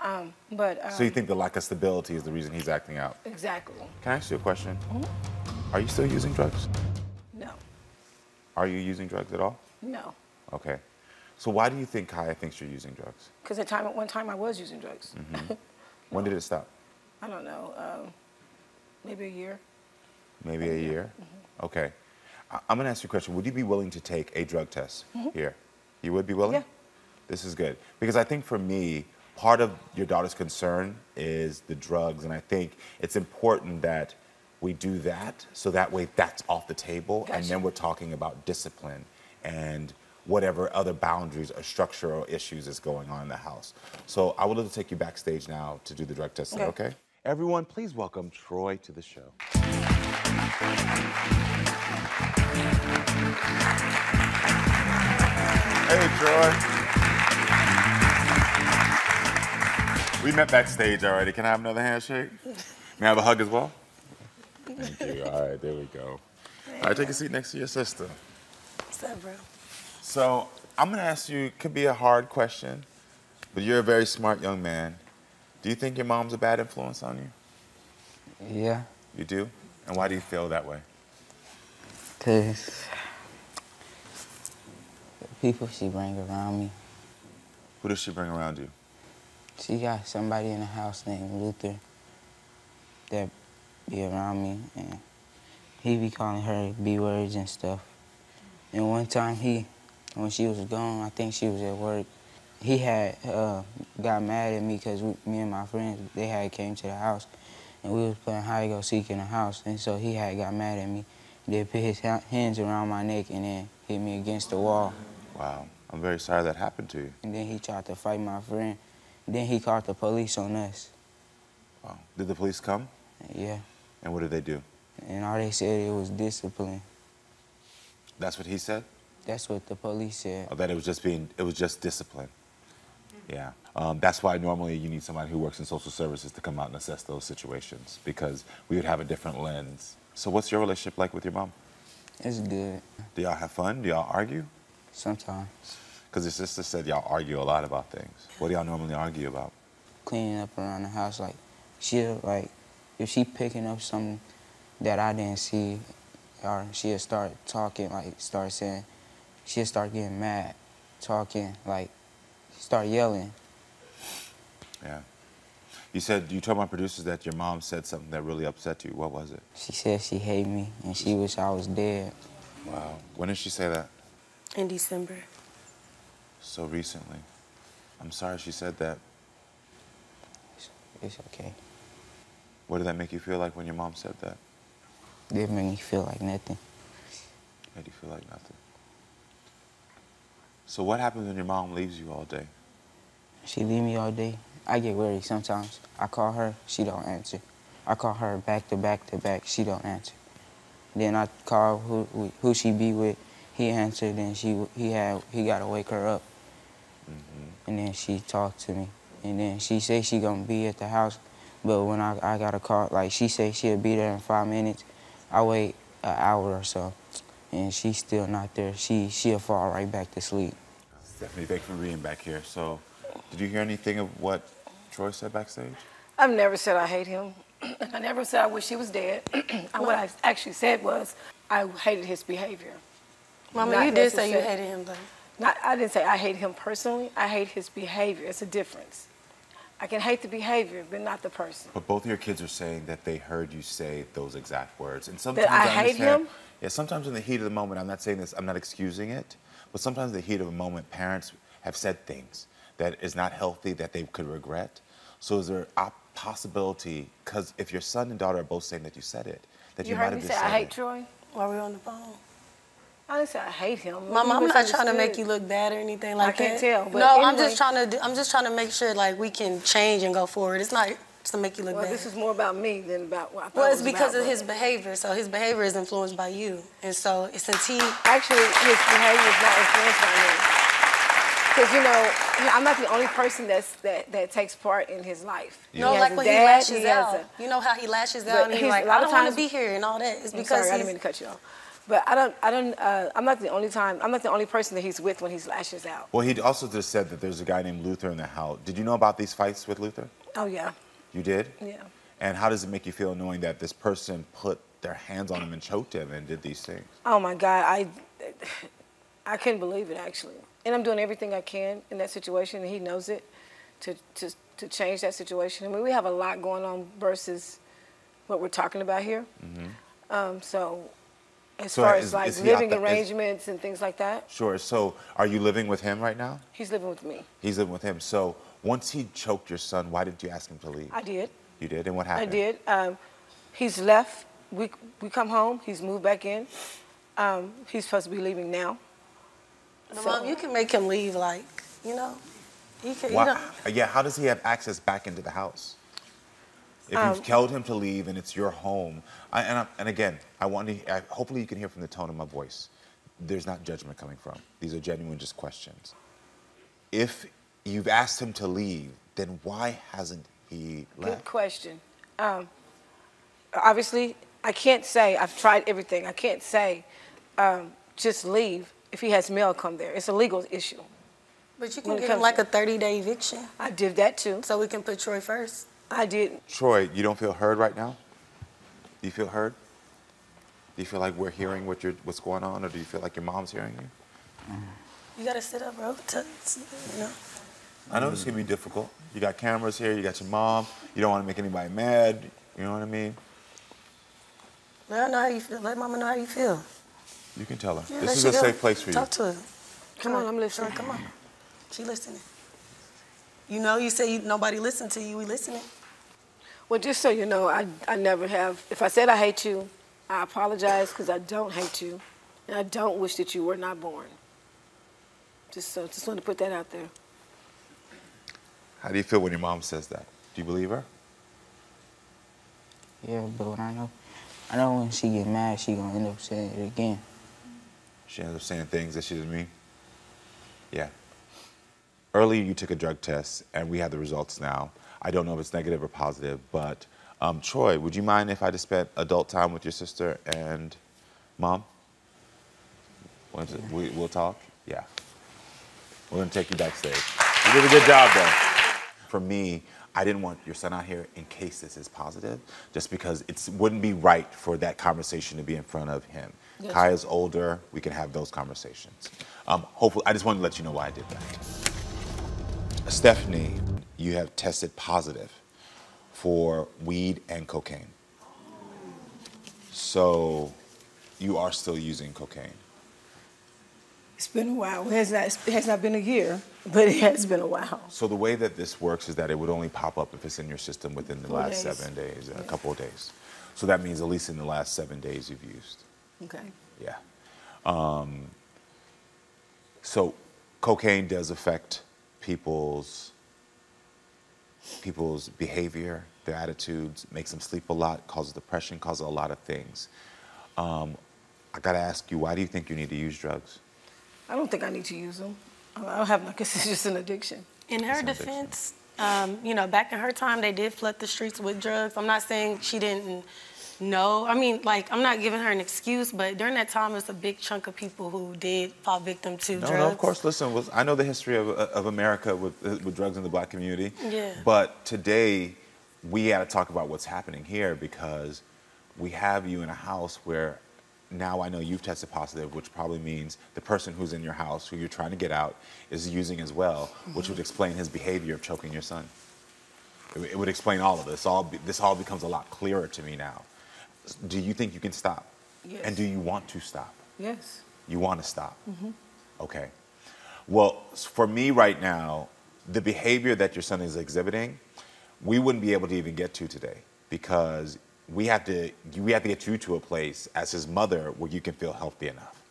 Um, but um, So you think the lack of stability is the reason he's acting out? exactly, Can I ask you a question? Are you still using drugs? no, Are you using drugs at all? no. Okay. So why do you think Kaya thinks you're using drugs? Because at time at one time I was using drugs. Mm-hmm. When did it stop? I don't know, um, maybe a year. Maybe a year? Mm-hmm. Okay. I- I'm going to ask you a question. Would you be willing to take a drug test mm-hmm. here? You would be willing? Yeah. This is good. Because I think for me, part of your daughter's concern is the drugs. And I think it's important that we do that so that way that's off the table. And then we're talking about discipline and whatever other boundaries or structural issues is going on in the house. So I would love to take you backstage now to do the drug test. Okay. okay? Everyone, please welcome Troy to the show. Hey, Troy. We met backstage already. Can I have another handshake? May I have a hug as well? Thank you. All right, there we go. All right, take a seat next to your sister. What's up, bro? So I'm gonna ask you. It could be a hard question, but you're a very smart young man. Do you think your mom's a bad influence on you? Yeah, You do. And why do you feel that way? cause the people she bring around me, Who does she bring around you? she got somebody in the house named Luther that be around me, and he be calling her b words and stuff. And one time he, when she was gone, I think she was at work. He had uh, got mad at me because me and my friends they had came to the house, and we was playing hide and go seek in the house, and so he had got mad at me. Then put his hands around my neck and then hit me against the wall. Wow. I'm very sorry that happened to you. And then he tried to fight my friend. Then he called the police on us. Wow. Did the police come? Yeah. And what did they do? And all they said it was discipline. That's what he said. That's what the police said. Or that it was just being, it was just discipline. Yeah. Um, that's why normally you need somebody who works in social services to come out and assess those situations because we would have a different lens. So what's your relationship like with your mom? It's good. Do y'all have fun? Do y'all argue? Sometimes Because your sister said y'all argue a lot about things. What do y'all normally argue about? cleaning up around the house, like she'll like if she picking up something that I didn't see, or she'll start talking, like start saying, she'll start getting mad, talking, like start yelling. Yeah. You said you told my producers that your mom said something that really upset you. What was it? She said she hated me and she wished I was dead. Wow. When did she say that? In December. So recently. I'm sorry she said that. It's, it's okay. What did that make you feel like when your mom said that? It made me feel like nothing. Made you feel like nothing. So what happens when your mom leaves you all day? She leave me all day. I get worried sometimes. I call her, she don't answer. I call her back to back to back, she don't answer. Then I call who who, she be with, he answered. Then she he had he gotta wake her up. Mm-hmm. And then she talked to me, and then she say she gonna be at the house, but when I I got a call, like she say she'll be there in five minutes, I wait an hour or so, and she's still not there. She she'll fall right back to sleep. Stephanie, thank you for being back here. So, did you hear anything of what Troy said backstage? I've never said I hate him. I never said I wish he was dead. And what I actually said was I hated his behavior. Mama, Not you did say you hated him, though. Not, I didn't say I hate him personally. I hate his behavior. It's a difference. I can hate the behavior, but not the person. But both of your kids are saying that they heard you say those exact words. And sometimes That I hate understand- him? Yeah, sometimes in the heat of the moment, I'm not saying this, I'm not excusing it, but sometimes in the heat of a moment, parents have said things that is not healthy that they could regret. So is there a possibility, because if your son and daughter are both saying that you said it, that you, You might heard have me just say I hate it. Troy? While we were on the phone. I didn't say I hate him. Mama, You I'm not trying to make you look bad or anything like that. I can't that. tell, but no, I'm just trying to. Do, I'm just trying to make sure like we can change and go forward. It's not just to make you look Well, bad. this is more about me than about what I thought well, it it's was because about, of his behavior. So his behavior is influenced by you, and so since he Actually, his behavior is not influenced by me. Because, you know, I'm not the only person that's, that, that takes part in his life. you know, has like when dad, he lashes he out. a- you know how he lashes out and he's he's- like, a lot I don't want to be here and all that. It's I'm because sorry, I he's, didn't mean to cut you off. But I don't, I don't, uh, I'm not the only time, I'm not the only person that he's with when he lashes out. Well, he also just said that there's a guy named Luther in the house. Did you know about these fights with Luther? Oh, yeah, You did? yeah. And how does it make you feel knowing that this person put their hands on him and choked him and did these things? Oh my God, I, I couldn't believe it actually. And I'm doing everything I can in that situation, and he knows it, to, to, to change that situation. I mean, we have a lot going on versus what we're talking about here. Mm-hmm. Um, so, as. So far is- as like is living the- is- arrangements and things like that, Sure. So are you living with him right now? he's living with me. He's living with him. So once he choked your son, why didn't you ask him to leave? I did. You did? And what happened? I did. Um, he's left. We, we come home. He's moved back in. Um, he's supposed to be leaving now. But Mom, you can make him leave, like you know. You can. You Why, don't, yeah, how does he have access back into the house? If Um, you've told him to leave and it's your home, I, and, I, and again, I want to, I, hopefully you can hear from the tone of my voice. There's not judgment coming from. These are genuine just questions. If you've asked him to leave, then why hasn't he left? Good left? question. Um, obviously, I can't say, I've tried everything. I can't say um, just leave if he has mail come there. It's a legal issue. but you when can give him like a 30 day eviction, I did that too. so we can put Troy first. I did. Troy, you don't feel heard right now? Do you feel heard? Do you feel like we're hearing what you're, what's going on, or do you feel like your mom's hearing you? You gotta sit up, bro. To, you know. I know this can be difficult. You got cameras here, you got your mom, you don't want to make anybody mad, you know what I mean? Let her know how you feel. Let Mama know how you feel. You can tell her. Yeah, this is a go. safe place for you. Talk to her. Come on, I'm listening. Troy, come on. She listening. You know, you say you, nobody listened to you. We listening. Well, just so you know, I, I never have. If I said I hate you, I apologize because I don't hate you. And I don't wish that you were not born. Just so, just want to put that out there. How do you feel when your mom says that? Do you believe her? Yeah, but when I know, I know when she get mad, she gonna end up saying it again. She ends up saying things that she didn't mean? Yeah. Earlier, you took a drug test, and we have the results now. I don't know if it's negative or positive, but um, Troy, would you mind if I just spent adult time with your sister and mom? It- we, we'll talk? Yeah. We're gonna take you backstage. You did a good job, though. For me, I didn't want your son out here in case this is positive, just because it wouldn't be right for that conversation to be in front of him. Yes. Kaya's older, we can have those conversations. Um, hopefully, I just wanted to let you know why I did that. Stephanie, you have tested positive for weed and cocaine. So you are still using cocaine. It's been a while. It has not, it has not been a year, but it has been a while. So the way that this works is that it would only pop up if it's in your system within the Four last days. seven days, a couple of days. So that means at least in the last seven days you've used. Okay. Yeah. Um, so cocaine does affect people's people's behavior, their attitudes, makes them sleep a lot, causes depression, causes a lot of things. Um, I gotta ask you, why do you think you need to use drugs? I don't think I need to use them. I don't have, because it's just an addiction. In her It's an addiction. defense, um, you know, back in her time, they did flood the streets with drugs. I'm not saying she didn't know. I mean, like, I'm not giving her an excuse, but during that time, it's a big chunk of people who did fall victim to No, drugs. no, of course. Listen, was, I know the history of, of America with, uh, with drugs in the black community. Yeah. But today, we got to talk about what's happening here because we have you in a house where now I know you've tested positive, which probably means the person who's in your house, who you're trying to get out, is using as well, which would explain his behavior of choking your son. It, would- it would explain all of this. All be, this all becomes a lot clearer to me now. Do you think you can stop? Yes. And do you want to stop? Yes. You want to stop? Mm -hmm. Okay. Well, for me right now, the behavior that your son is exhibiting, we wouldn't be able to even get to today because we have to we have to get you to a place as his mother where you can feel healthy enough.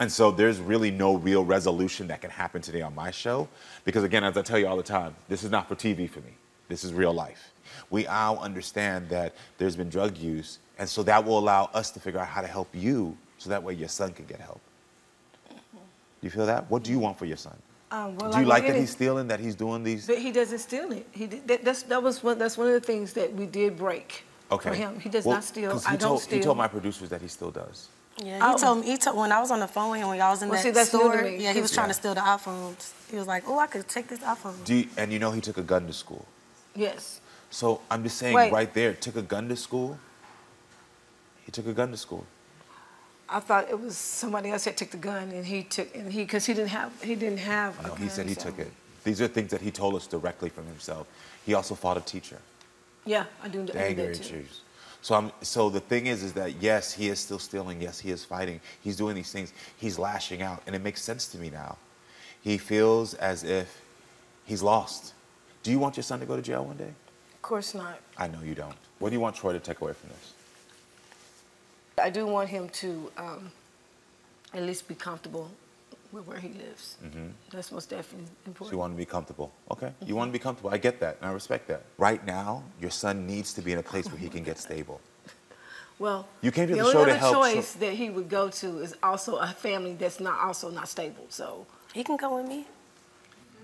And so there's really no real resolution that can happen today on my show because again, as I tell you all the time, this is not for TV for me. This is real life. We all understand that there's been drug use, and so that will allow us to figure out how to help you so that way your son can get help. Do you feel that? What do you want for your son? Um, well, do you like that he's stealing, that he's doing these? But he doesn't steal it. He did, that, that's, that was one, that's one of the things that we did break Okay. for him. He does Well, not steal. 'cause I he don't told, steal. He told my producers that he still does. Yeah, he Oh. told me. He told when I was on the phone with him when y'all was in Well, that see, that's new to store. me. Yeah, he was trying Yeah. to steal the iPhones. He was like, "Oh, I could take this iPhone." Do you, and you know he took a gun to school. yes. So I'm just saying, Wait. right there, took a gun to school. He took a gun to school. I thought it was somebody else that took the gun, and he took, and he, because he didn't have, he didn't have. a No, he said he so- took it. These are things that he told us directly from himself. He also fought a teacher. Yeah, I do, I do anger that too. issues. So I'm so the thing is is that yes, he is still stealing, yes, he is fighting, he's doing these things, he's lashing out, and it makes sense to me now. He feels as if he's lost. Do you want your son to go to jail one day? Of course not. I know you don't. What do you want Troy to take away from this? I do want him to um, at least be comfortable with where he lives. Mm-hmm. That's most definitely So important. you want to be comfortable. Okay. You want to be comfortable. I get that and I respect that. Right now, your son needs to be in a place where he can get stable. Well, You came to the the only show to other help choice Tro- that he would go to is also a family that's not also not stable. So He can go with me.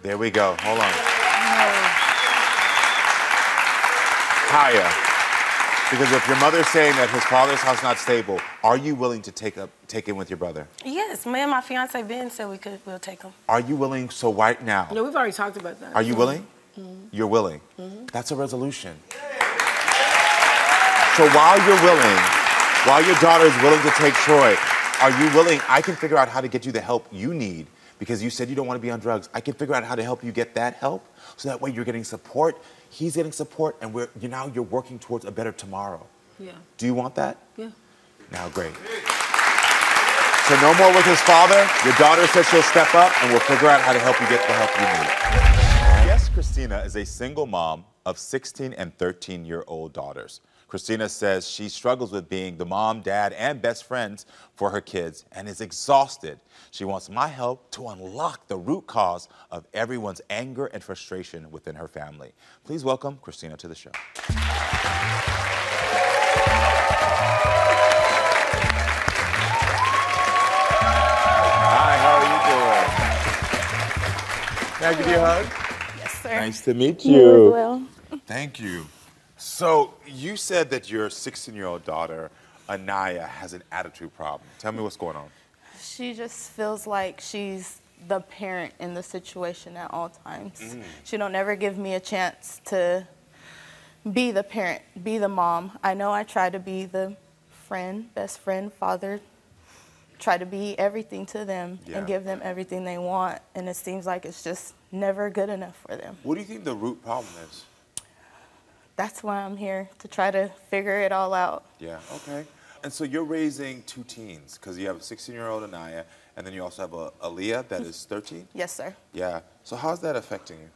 There we go. Hold on. Higher. Because if your mother's saying that his father's house is not stable, are you willing to take up take in with your brother? Yes, me and my fiance Ben said we could. We'll take him. Are you willing? So right now, no, we've already talked about that. are you willing? Mm-hmm. You're willing. That's a resolution. So while you're willing, while your daughter is willing to take Troy, are you willing? I can figure out how to get you the help you need because you said you don't want to be on drugs. I can figure out how to help you get that help so that way you're getting support, he's getting support, and we're you now you're working towards a better tomorrow. Yeah, Do you want that? yeah. Now, great. So no more with his father. Your daughter says she'll step up, and we'll figure out how to help you get the help you need. Yes, Christina is a single mom of 16 and 13 year old daughters. Christina says she struggles with being the mom, dad, and best friends for her kids and is exhausted. She wants my help to unlock the root cause of everyone's anger and frustration within her family. Please welcome Christina to the show. Hi, how are you doing? Can I give you a hug? Yes, sir. Nice to meet You you. well. Thank you. So you said that your 16-year-old daughter, Anaya, has an attitude problem. Tell me what's going on. She just feels like she's the parent in the situation at all times. Mm. She don't ever give me a chance to be the parent, be the mom. I know I try to be the friend, best friend, father, try to be everything to them Yeah. and give them everything they want, and it seems like it's just never good enough for them. What do you think the root problem is? That's why I'm here to try to figure it all out. Yeah, okay. And so you're raising two teens because you have a 16-year-old Anaya and then you also have a Aaliyah that is 13. Yes, sir. Yeah. So how's that affecting you?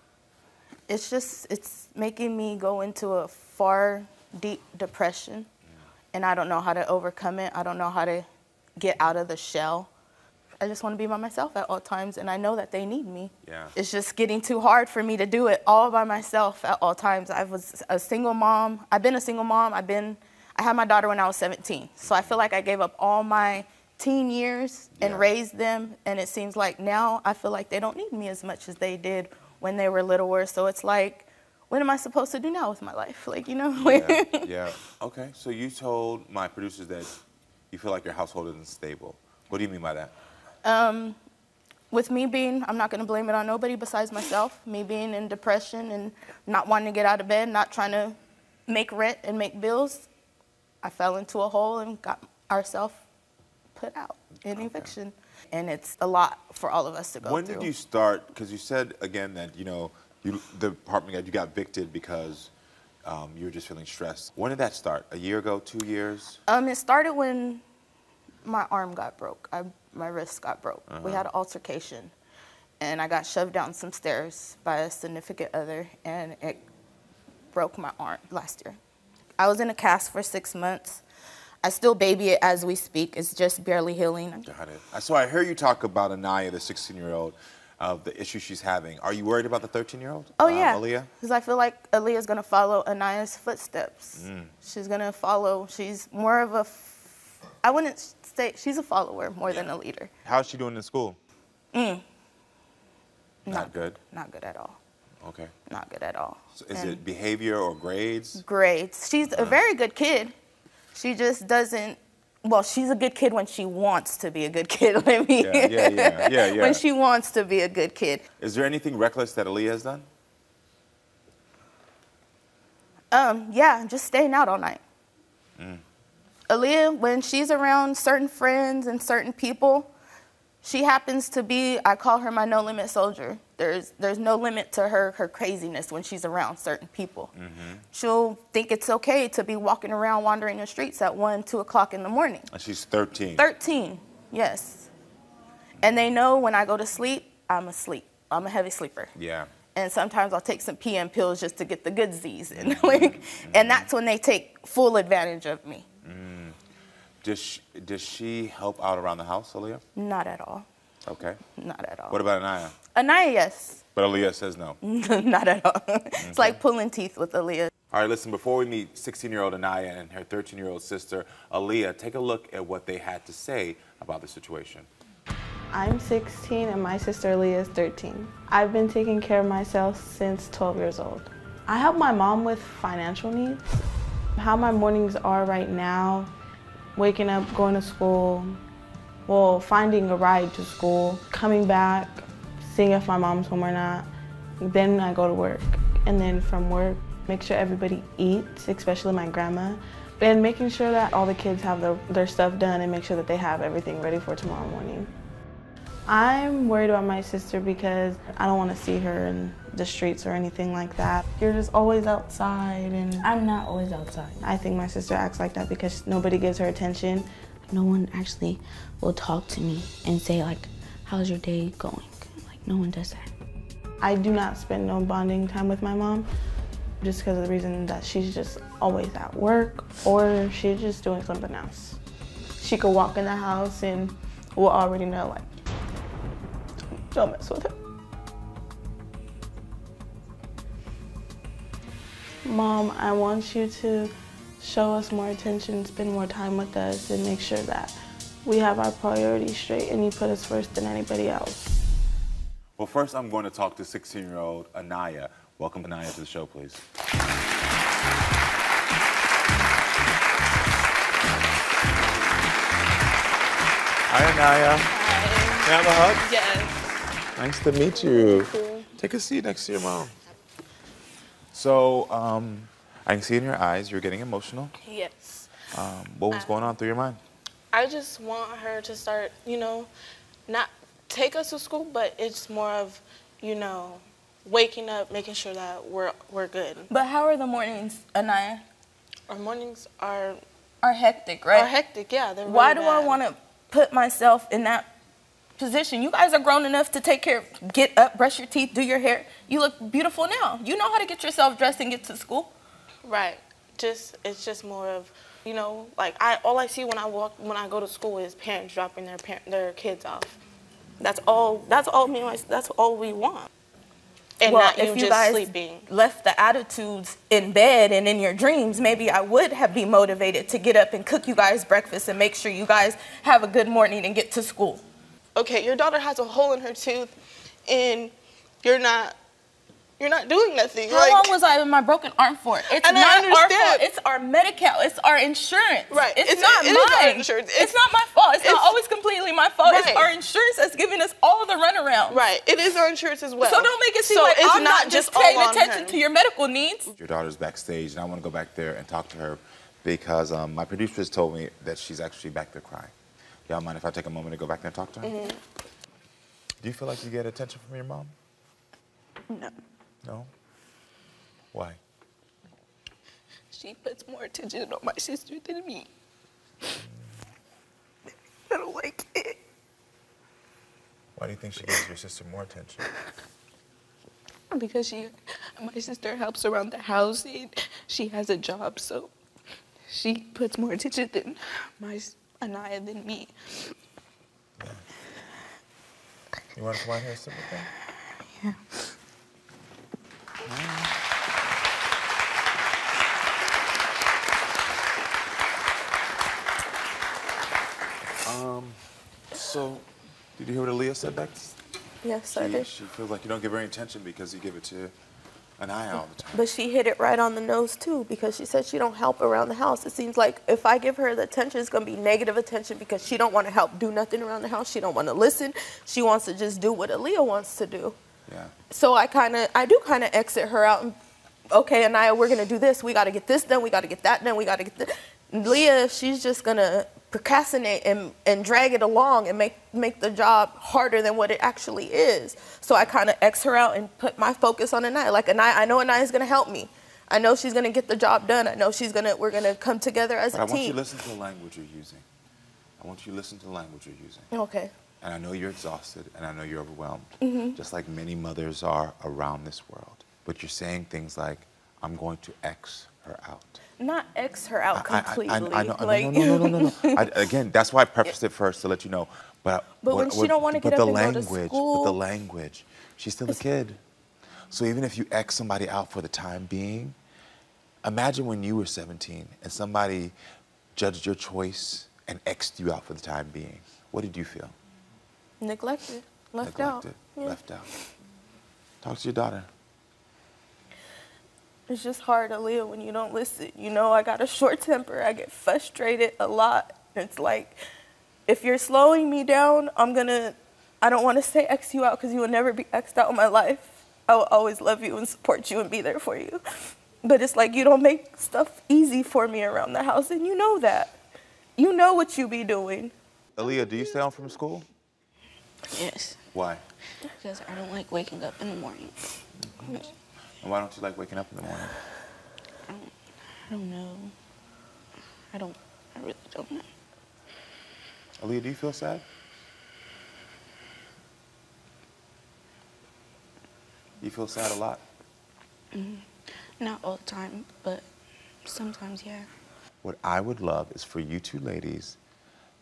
It's just it's making me go into a far deep depression mm. and I don't know how to overcome it. I don't know how to get out of the shell. I just want to be by myself at all times and I know that they need me. Yeah. It's just getting too hard for me to do it all by myself at all times. I was a single mom. I've been a single mom. I've been I had my daughter when I was 17. So I feel like I gave up all my teen years and Yeah. raised them and it seems like now I feel like they don't need me as much as they did when they were littler. So it's like what am I supposed to do now with my life? Like, you know? Yeah. yeah. Okay. So you told my producers that you feel like your household isn't stable. What do you mean by that? Um, with me being, I'm not going to blame it on nobody besides myself. Me being in depression and not wanting to get out of bed, not trying to make rent and make bills, I fell into a hole and got ourselves put out in eviction. And it's a lot for all of us to go through. when through. did you start? Because you said again that you know you, the apartment that you got evicted because um, you were just feeling stressed. When did that start? A year ago? Two years? Um, it started when my arm got broke. I, my wrist got broke. We had an altercation, and I got shoved down some stairs by a significant other, and it broke my arm last year. I was in a cast for six months. I still baby it as we speak. It's just barely healing. Got it. Uh, So I hear you talk about Anaya, the 16-year-old, of the issue she's having. Are you worried about the 13-year-old? Oh um, yeah, Aaliyah. because I feel like Aaliyah's gonna follow Anaya's footsteps. Mm. She's gonna follow. She's more of a. I wouldn't say she's a follower more than a leader. How's she doing in school? Mm. Not good. Not good at all. Okay. Not good at all. So is And it behavior or grades? grades? She's Uh-huh. a very good kid. She just doesn't. Well, she's a good kid when she wants to be a good kid. Let me. Yeah, yeah, yeah, yeah, yeah. when she wants to be a good kid. Is there anything reckless that Aaliyah has done? Um, yeah, just staying out all night. Mm. Aaliyah, when she's around certain friends and certain people, she happens to be, I call her my no limit soldier. There's, there's no limit to her, her craziness when she's around certain people. Mm-hmm. She'll think it's okay to be walking around wandering the streets at 1, 2 o'clock in the morning. And she's 13. 13, yes. And they know when I go to sleep, I'm asleep. I'm a heavy sleeper. Yeah. And sometimes I'll take some PM pills just to get the good Z's in. like, and that's when they take full advantage of me. Does she, does she help out around the house, Aaliyah? Not at all. Okay. Not at all. What about Anaya? Anaya, yes. But Aaliyah says no. Not at all. It's like pulling teeth with Aaliyah. All right, listen, before we meet 16 year old Anaya and her 13 year old sister, Aaliyah, take a look at what they had to say about the situation. I'm 16 and my sister Leah is 13. I've been taking care of myself since 12 years old. I help my mom with financial needs. How my mornings are right now, waking up, going to school, well, finding a ride to school, coming back, seeing if my mom's home or not. Then I go to work. And then from work, make sure everybody eats, especially my grandma. And making sure that all the kids have their, their stuff done and make sure that they have everything ready for tomorrow morning. I'm worried about my sister because I don't want to see her in the streets or anything like that. You're just always outside and I'm not always outside. I think my sister acts like that because nobody gives her attention. No one actually will talk to me and say like, how's your day going? Like no one does that. I do not spend no bonding time with my mom just because of the reason that she's just always at work or she's just doing something else. She could walk in the house and we'll already know like, don't mess with her. Mom, I want you to show us more attention, spend more time with us, and make sure that we have our priorities straight and you put us first than anybody else. Well, first, I'm going to talk to 16 year old Anaya. Welcome, Anaya, to the show, please. Hi, Anaya. Can I have a hug? Yes. Nice to meet you. Take a seat next to your mom. So, um, I can see in your eyes you're getting emotional. Yes. Um, what was going on through your mind? I just want her to start, you know, not take us to school, but it's more of, you know, waking up, making sure that we're we're good. But how are the mornings, Anaya? Our mornings are are hectic, right? Are hectic, yeah. They're Why do really I want to put myself in that position. You guys are grown enough to take care of, get up, brush your teeth, do your hair. You look beautiful now. You know how to get yourself dressed and get to school. Right. Just it's just more of, you know, like I all I see when I walk when I go to school is parents dropping their parent, their kids off. That's all. That's all me. That's all we want. And well, not if you you just guys sleeping. left the attitudes in bed and in your dreams, maybe I would have been motivated to get up and cook you guys breakfast and make sure you guys have a good morning and get to school. Okay, your daughter has a hole in her tooth, and you're not. You're not doing nothing. How like, long was I in my broken arm for? It's not our fault. It's our medical. It's our insurance. Right. It's, It's- not it is our mine. insurance. It's, It's- not my fault. It's, not always completely my fault. Right. It's our insurance that's giving us all the runaround. Right. It is our insurance as well. So don't make it seem So like it's I'm not, just paying attention her. to your medical needs. Your daughter's backstage, and I want to go back there and talk to her because um, my producers told me that she's actually back there crying. Y'all mind if I take a moment to go back there and talk to her? Mhm. Do you feel like you get attention from your mom? No. No? Why? She puts more attention on my sister than me. I don't like it. Why do you think she gives your sister more attention? Because she, my sister helps around the house and she has a job, so she puts more attention than my s- Anaya than me. You want to come out here and sit with them? Yeah. Um, so, did you hear what Aaliyah said back? Yes, I did. she feels like you don't give her any attention because you give it to Anaya all the time. But she hit it right on the nose too because she said she don't help around the house. It seems like if I give her the attention, it's gonna be negative attention because she don't want to help do nothing around the house. She don't want to listen. She wants to just do what Aaliyah wants to do. Yeah. So I kind of, I do kind of exit her out. And, okay, Anaya, we're gonna do this. We got to get this done. We got to get that done. We got to get this. Leah, she's just gonna procrastinate and, and drag it along and make make the job harder than what it actually is. So I kind of X her out and put my focus on Anaya. Like Anaya, I know Anaya's gonna help me. I know she's gonna get the job done. I know she's gonna we're gonna come together as But a I team. I want you to listen to the language you're using. I want you to listen to the language you're using. Okay. And I know you're exhausted and I know you're overwhelmed, mm -hmm. just like many mothers are around this world. But you're saying things like, I'm going to X her out. Not X her out I- I- completely. I, I, know, like, no, no, no, no, no, no. I, again, that's why I prefaced it first to let you know. But, But when she don't wanna but get the up and go to language, But the language, she's still a kid. So even if you X somebody out for the time being, imagine when you were 17 and somebody judged your choice and X'd you out for the time being. What did you feel? neglected, left Neglected, out. Yeah. left out. Talk to your daughter. It's just hard, Aaliyah, when you don't listen. You know, I got a short temper. I get frustrated a lot. It's like, if you're slowing me down, I'm gonna, I don't wanna say X you out because you will never be X'd out in my life. I will always love you and support you and be there for you. But it's like you don't make stuff easy for me around the house, and you know that. You know what you be doing. Aaliyah, do you stay home from school? Yes, Why? because I don't like waking up in the morning. Mm. And why don't you like waking up in the morning? I don't I don't know. I don't. I really don't know. Aaliyah, do you feel sad? You feel sad a lot? Mm, Not all the time, but sometimes, yeah. What I would love is for you two ladies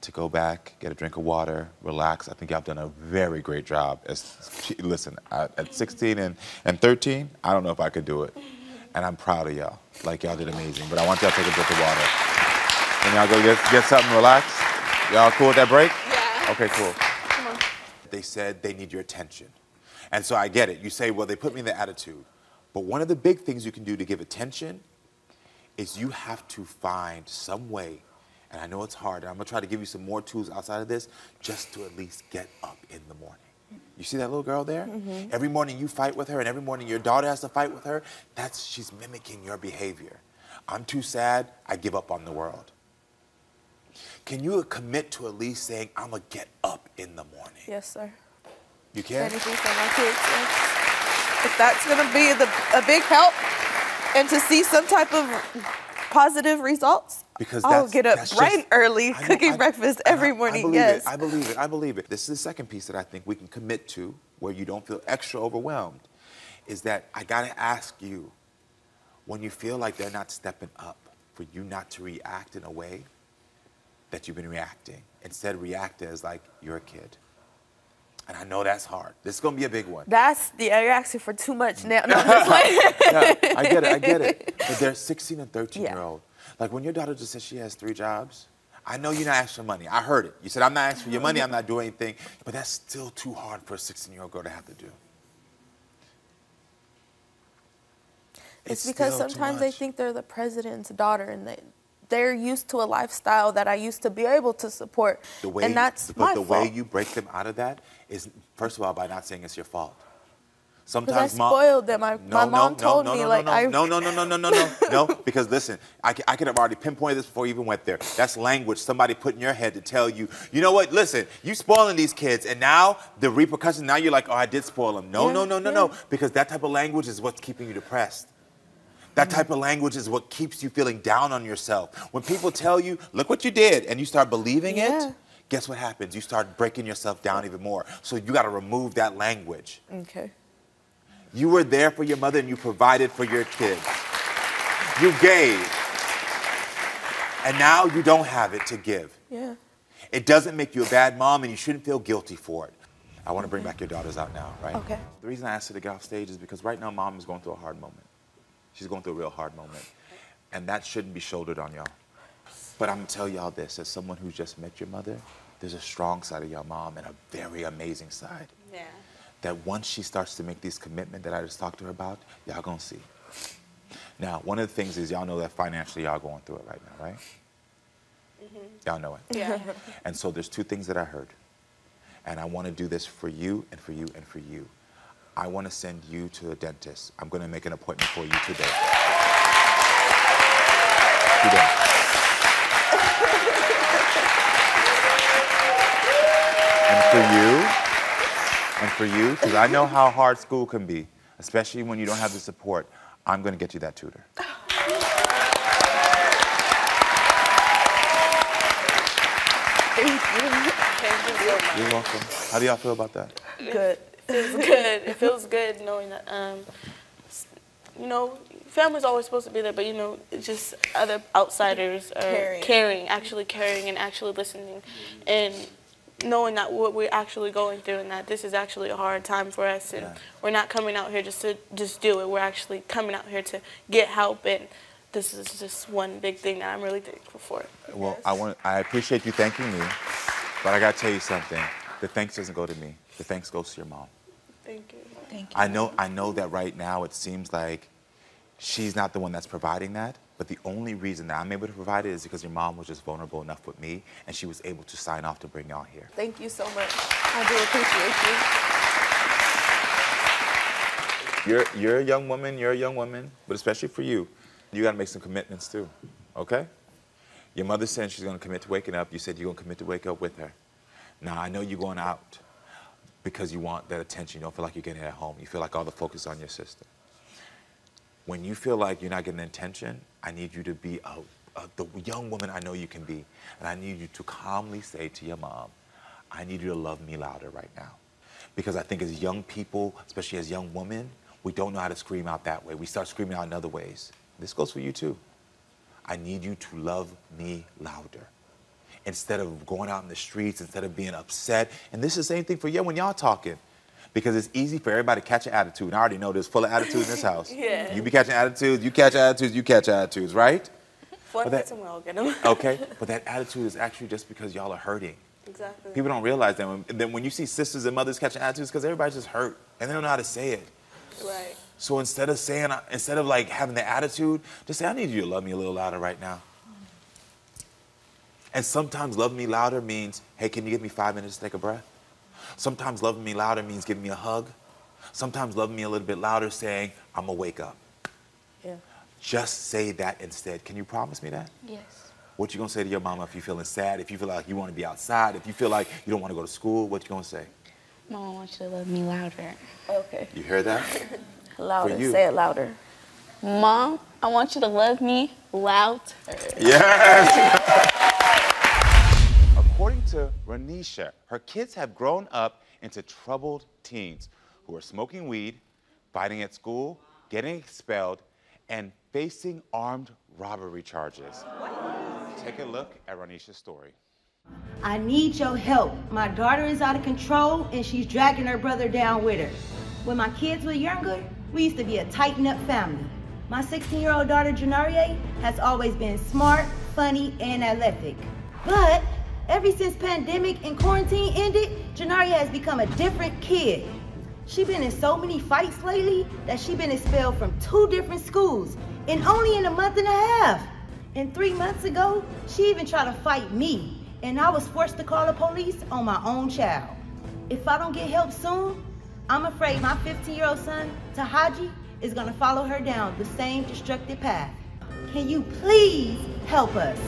to go back, get a drink of water, relax. I think y'all have done a very great job. As, listen, I, at 16 and, and 13, I don't know if I could do it. And I'm proud of y'all. Like, y'all did amazing. But I want y'all to take a drink of water. And y'all go get, get something, relax. Y'all cool with that break? Yeah. Okay, cool. Come on. They said they need your attention. And so I get it. You say, well, they put me in the attitude. But one of the big things you can do to give attention is you have to find some way, and I know it's hard, and I'm gonna try to give you some more tools outside of this, just to at least get up in the morning. You see that little girl there? Mhm. Every morning you fight with her, and every morning your daughter has to fight with her. That's she's mimicking your behavior. I'm too sad, I give up on the world. Can you commit to at least saying, I'm gonna get up in the morning? Yes, sir. You can? Anything for my kids, yes. If that's gonna be the, a big help and to see some type of positive results, Because I'll get up bright just- early, I know- cooking I- breakfast I- every I morning. believe yes. It, I believe it. I believe it. This is the second piece that I think we can commit to where you don't feel extra overwhelmed is that I got to ask you when you feel like they're not stepping up for you not to react in a way that you've been reacting. Instead, react as like you're a kid. And I know that's hard. This is going to be a big one. That's yeah. You're asking for too much now. No, I'm just like, yeah, I get it. I get it. But they're 16 and 13 year old. Like when your daughter just says she has three jobs, I know you're not asking for money. I heard it. You said, I'm not asking for your money. I'm not doing anything. But that's still too hard for a 16 year old girl to have to do. It's because sometimes they think they're the president's daughter and they they're used to a lifestyle that I used to be able to support. The way, and that's but my the fault. way you break them out of that is, first of all, by not saying it's your fault. Because I Sometimes mom, spoiled them. I, No, my mom no, told no, me no, like no, I no, no, no, no, no, no, no, no, because listen, I could have already pinpointed this before you even went there. That's language somebody put in your head to tell you, you know what? Listen, you spoiling these kids, and now the repercussions. Now you're like, oh, I did spoil them. No, Yeah, no, no, no, yeah. no, because that type of language is what's keeping you depressed. That type of language is what keeps you feeling down on yourself. When people tell you, look what you did, and you start believing Yeah. it, guess what happens? You start breaking yourself down even more. So you got to remove that language. okay. You were there for your mother and you provided for your kids. You gave. And now you don't have it to give. Yeah. It doesn't make you a bad mom and you shouldn't feel guilty for it. I want to bring mm-hmm. back your daughters out now, right? Okay. The reason I asked her to get off stage is because right now mom is going through a hard moment. She's going through a real hard moment. And that shouldn't be shouldered on y'all. But I'm gonna tell y'all this, as someone who's just met your mother, there's a strong side of your mom and a very amazing side. Yeah. That once she starts to make these commitment that I just talked to her about, y'all gonna see. Now, one of the things is y'all know that financially y'all going through it right now, right? Mm -hmm. Y'all know it. Yeah. And so there's two things that I heard. And I want to do this for you and for you and for you. I want to send you to a dentist. I'm going to make an appointment for you today. Today. And for you, and for you, because I know how hard school can be, especially when you don't have the support, I'm going to get you that tutor. Thank you. Thank you so much. You're welcome. How do y'all feel about that? Good. It feels good. It feels good knowing that, um, you know, family's always supposed to be there, but you know, just other outsiders are Caring. caring, actually caring and actually listening, and knowing that what we're actually going through and that this is actually a hard time for us, and Yeah. we're not coming out here just to just do it. We're actually coming out here to get help, and this is just one big thing that I'm really thankful for. Well, I want I appreciate you thanking me, but I got to tell you something. The thanks doesn't go to me. The thanks goes to your mom. Thank you. Thank you. I know I know that right now it seems like she's not the one that's providing that, but the only reason that I'm able to provide it is because your mom was just vulnerable enough with me and she was able to sign off to bring y'all here. Thank you so much. I do appreciate you. You're you're a young woman, you're a young woman, but especially for you, you got to make some commitments too. Okay? Your mother said she's going to commit to waking up. You said you're going to commit to wake up with her. Now, I know you're going out because you want that attention. You don't feel like you're getting it at home. You feel like all the focus is on your sister. When you feel like you're not getting attention, I need you to be a, a, the young woman I know you can be. And I need you to calmly say to your mom, I need you to love me louder right now. Because I think as young people, especially as young women, we don't know how to scream out that way. We start screaming out in other ways. This goes for you too. I need you to love me louder. Instead of going out in the streets, instead of being upset. And this is the same thing for you when y'all talking. Because it's easy for everybody to catch an attitude. And I already know there's full of attitudes in this house. Yeah. You be catching attitudes, you catch attitudes, you catch attitudes, right? But that- them, get them. Okay? but that attitude is actually just because y'all are hurting. exactly. People don't realize that. When, then when you see sisters and mothers catching attitudes, because everybody's just hurt and they don't know how to say it. Right. So instead of saying, instead of like having the attitude, just say, I need you to love me a little louder right now. And sometimes loving me louder means, hey, can you give me five minutes to take a breath? Sometimes loving me louder means giving me a hug. Sometimes loving me a little bit louder saying, I'm gonna wake up. Yeah. Just say that instead. Can you promise me that? Yes. What you gonna say to your mama if you're feeling sad, if you feel like you wanna be outside, if you feel like you don't wanna go to school, what you gonna say? Mama wants you to love me louder. Okay. You hear that? Louder. you. Say it louder. Mom, I want you to love me louder. Yes. To Ranisha, her kids have grown up into troubled teens who are smoking weed, fighting at school, getting expelled, and facing armed robbery charges. Take a look at Ranisha's story. I need your help. My daughter is out of control and she's dragging her brother down with her. When my kids were younger, we used to be a tight knit family. My 16 year old daughter, Janaria, has always been smart, funny, and athletic. But ever since pandemic and quarantine ended, Janaria has become a different kid. She been in so many fights lately that she been expelled from two different schools and only in a month and a half. And three months ago, she even tried to fight me and I was forced to call the police on my own child. If I don't get help soon, I'm afraid my 15 year old son, Tahaji, is gonna follow her down the same destructive path. Can you please help us?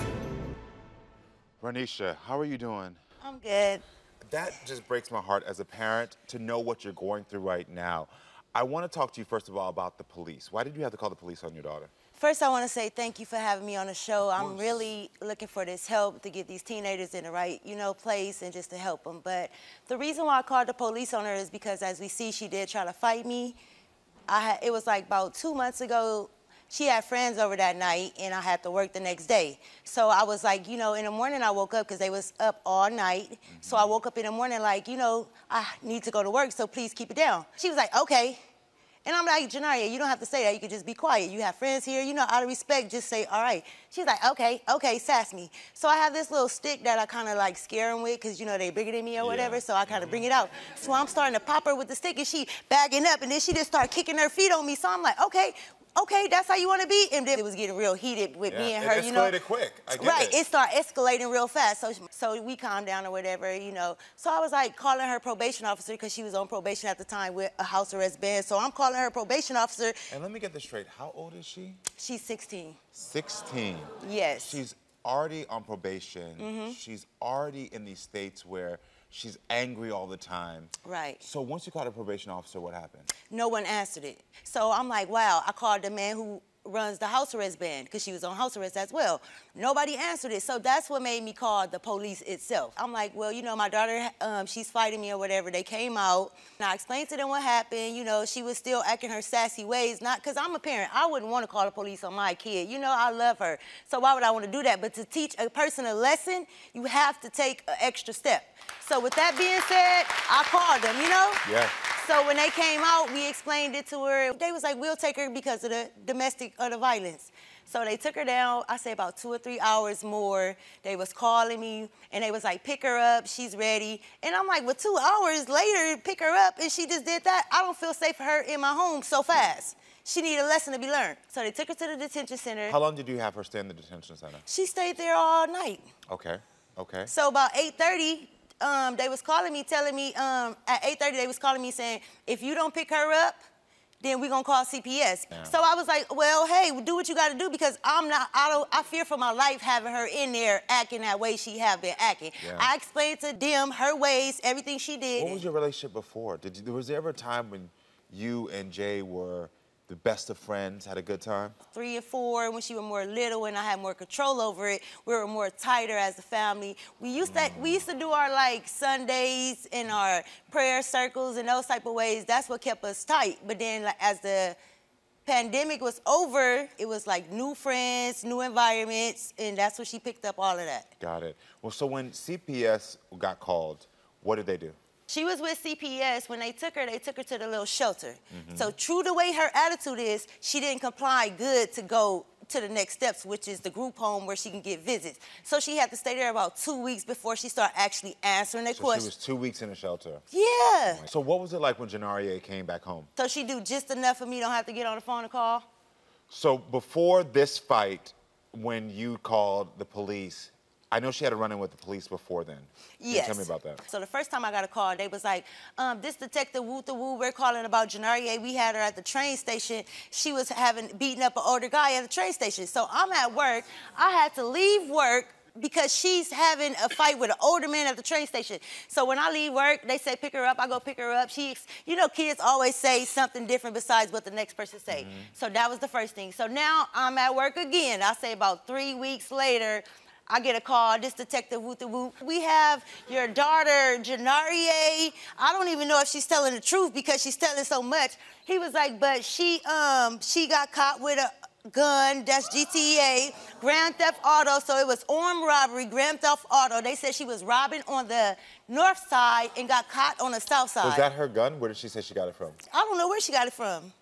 Ranisha, how are you doing? I'm good. That just breaks my heart as a parent to know what you're going through right now. I want to talk to you first of all about the police. Why did you have to call the police on your daughter? First, I want to say thank you for having me on the show. I'm really looking for this help to get these teenagers in the right, you know, place and just to help them. But the reason why I called the police on her is because, as we see, she did try to fight me. I had, it was like about two months ago. She had friends over that night, and I had to work the next day. So I was like, you know, in the morning I woke up because they was up all night. So I woke up in the morning like, you know, I need to go to work, so please keep it down. She was like, okay. And I'm like, Janaria, you don't have to say that. You could just be quiet. You have friends here. You know, out of respect, just say, all right. She's like, okay, okay, sass me. So I have this little stick that I kind of like scare them with because, you know, they bigger than me or whatever. So I kind of bring mm-hmm. it out. So I'm starting to pop her with the stick and she bagging up. And then she just started kicking her feet on me. So I'm like, okay, okay, that's how you want to be. And then it was getting real heated with me and her, you know. escalated quick. I get right, it. it started escalating real fast. So, so we calmed down or whatever, you know. So I was like calling her probation officer because she was on probation at the time with a house arrest ban. So I'm calling her probation officer. And let me get this straight. How old is she? She's 16. 16. Yes. She's already on probation. Mm -hmm. She's already in these states where she's angry all the time. Right. So once you called a probation officer, what happened? No one answered it. So I'm like, wow. I called the man who runs the house arrest ban because she was on house arrest as well. Nobody answered it. So that's what made me call the police itself. I'm like, well, you know, my daughter, um, she's fighting me or whatever. They came out. And I explained to them what happened. You know, she was still acting her sassy ways. Not because I'm a parent. I wouldn't want to call the police on my kid. You know, I love her. So why would I want to do that? But to teach a person a lesson, you have to take an extra step. So with that being said, I called them, you know? Yeah. So when they came out, we explained it to her. They was like, we'll take her because of the domestic or the violence. So they took her down, I say about two or three hours more. They was calling me and they was like, pick her up, she's ready. And I'm like, well, two hours later, pick her up and she just did that. I don't feel safe for her in my home so fast. She needed a lesson to be learned. So they took her to the detention center. How long did you have her stay in the detention center? She stayed there all night. Okay. Okay. So about 8:30, um, they was calling me, telling me um, at 8:30 they was calling me saying, if you don't pick her up, then we're gonna call CPS. Yeah. So I was like, well, hey, do what you gotta do because I'm not, I don't, I fear for my life having her in there acting that way she have been acting. Yeah. I explained to them her ways, everything she did. What was your relationship before? Did you, was there ever a time when you and Jay were the best of friends, had a good time? three and four when she was more little and I had more control over it. We were more tighter as a family. We used to we used to do our like Sundays in our prayer circles and those type of ways. That's what kept us tight. But then like, as the pandemic was over, it was like new friends, new environments, and that's when she picked up all of that. Got it. Well, so when CPS got called, what did they do? She was with CPS. When they took her, they took her to the little shelter. Mhm. So true to the way her attitude is, she didn't comply good to go to the next steps, which is the group home where she can get visits. So she had to stay there about two weeks before she started actually answering their So she was two weeks in a shelter. Yeah. So what was it like when Janaria came back home? So she do just enough for me don't have to get on the phone and call. So before this fight, when you called the police, I know she had a run-in with the police before then. Can you Yes. Tell me about that. So the first time I got a call, they was like, um, this detective Woo the Woo, we're calling about Janaria. We had her at the train station. She was having beating up an older guy at the train station. So I'm at work. I had to leave work because she's having a fight with an older man at the train station. So when I leave work, they say pick her up. I go pick her up. She, you know, kids always say something different besides what the next person say. So that was the first thing. So now I'm at work again. I say about three weeks later. I get a call, this detective whoop the whoop. We have your daughter, Janarie. I don't even know if she's telling the truth because she's telling so much. He was like, but she um she got caught with a gun, that's GTA, Grand Theft Auto. So it was armed robbery, Grand Theft Auto. They said she was robbing on the north side and got caught on the south side. Was that her gun? Where did she say she got it from? I don't know where she got it from.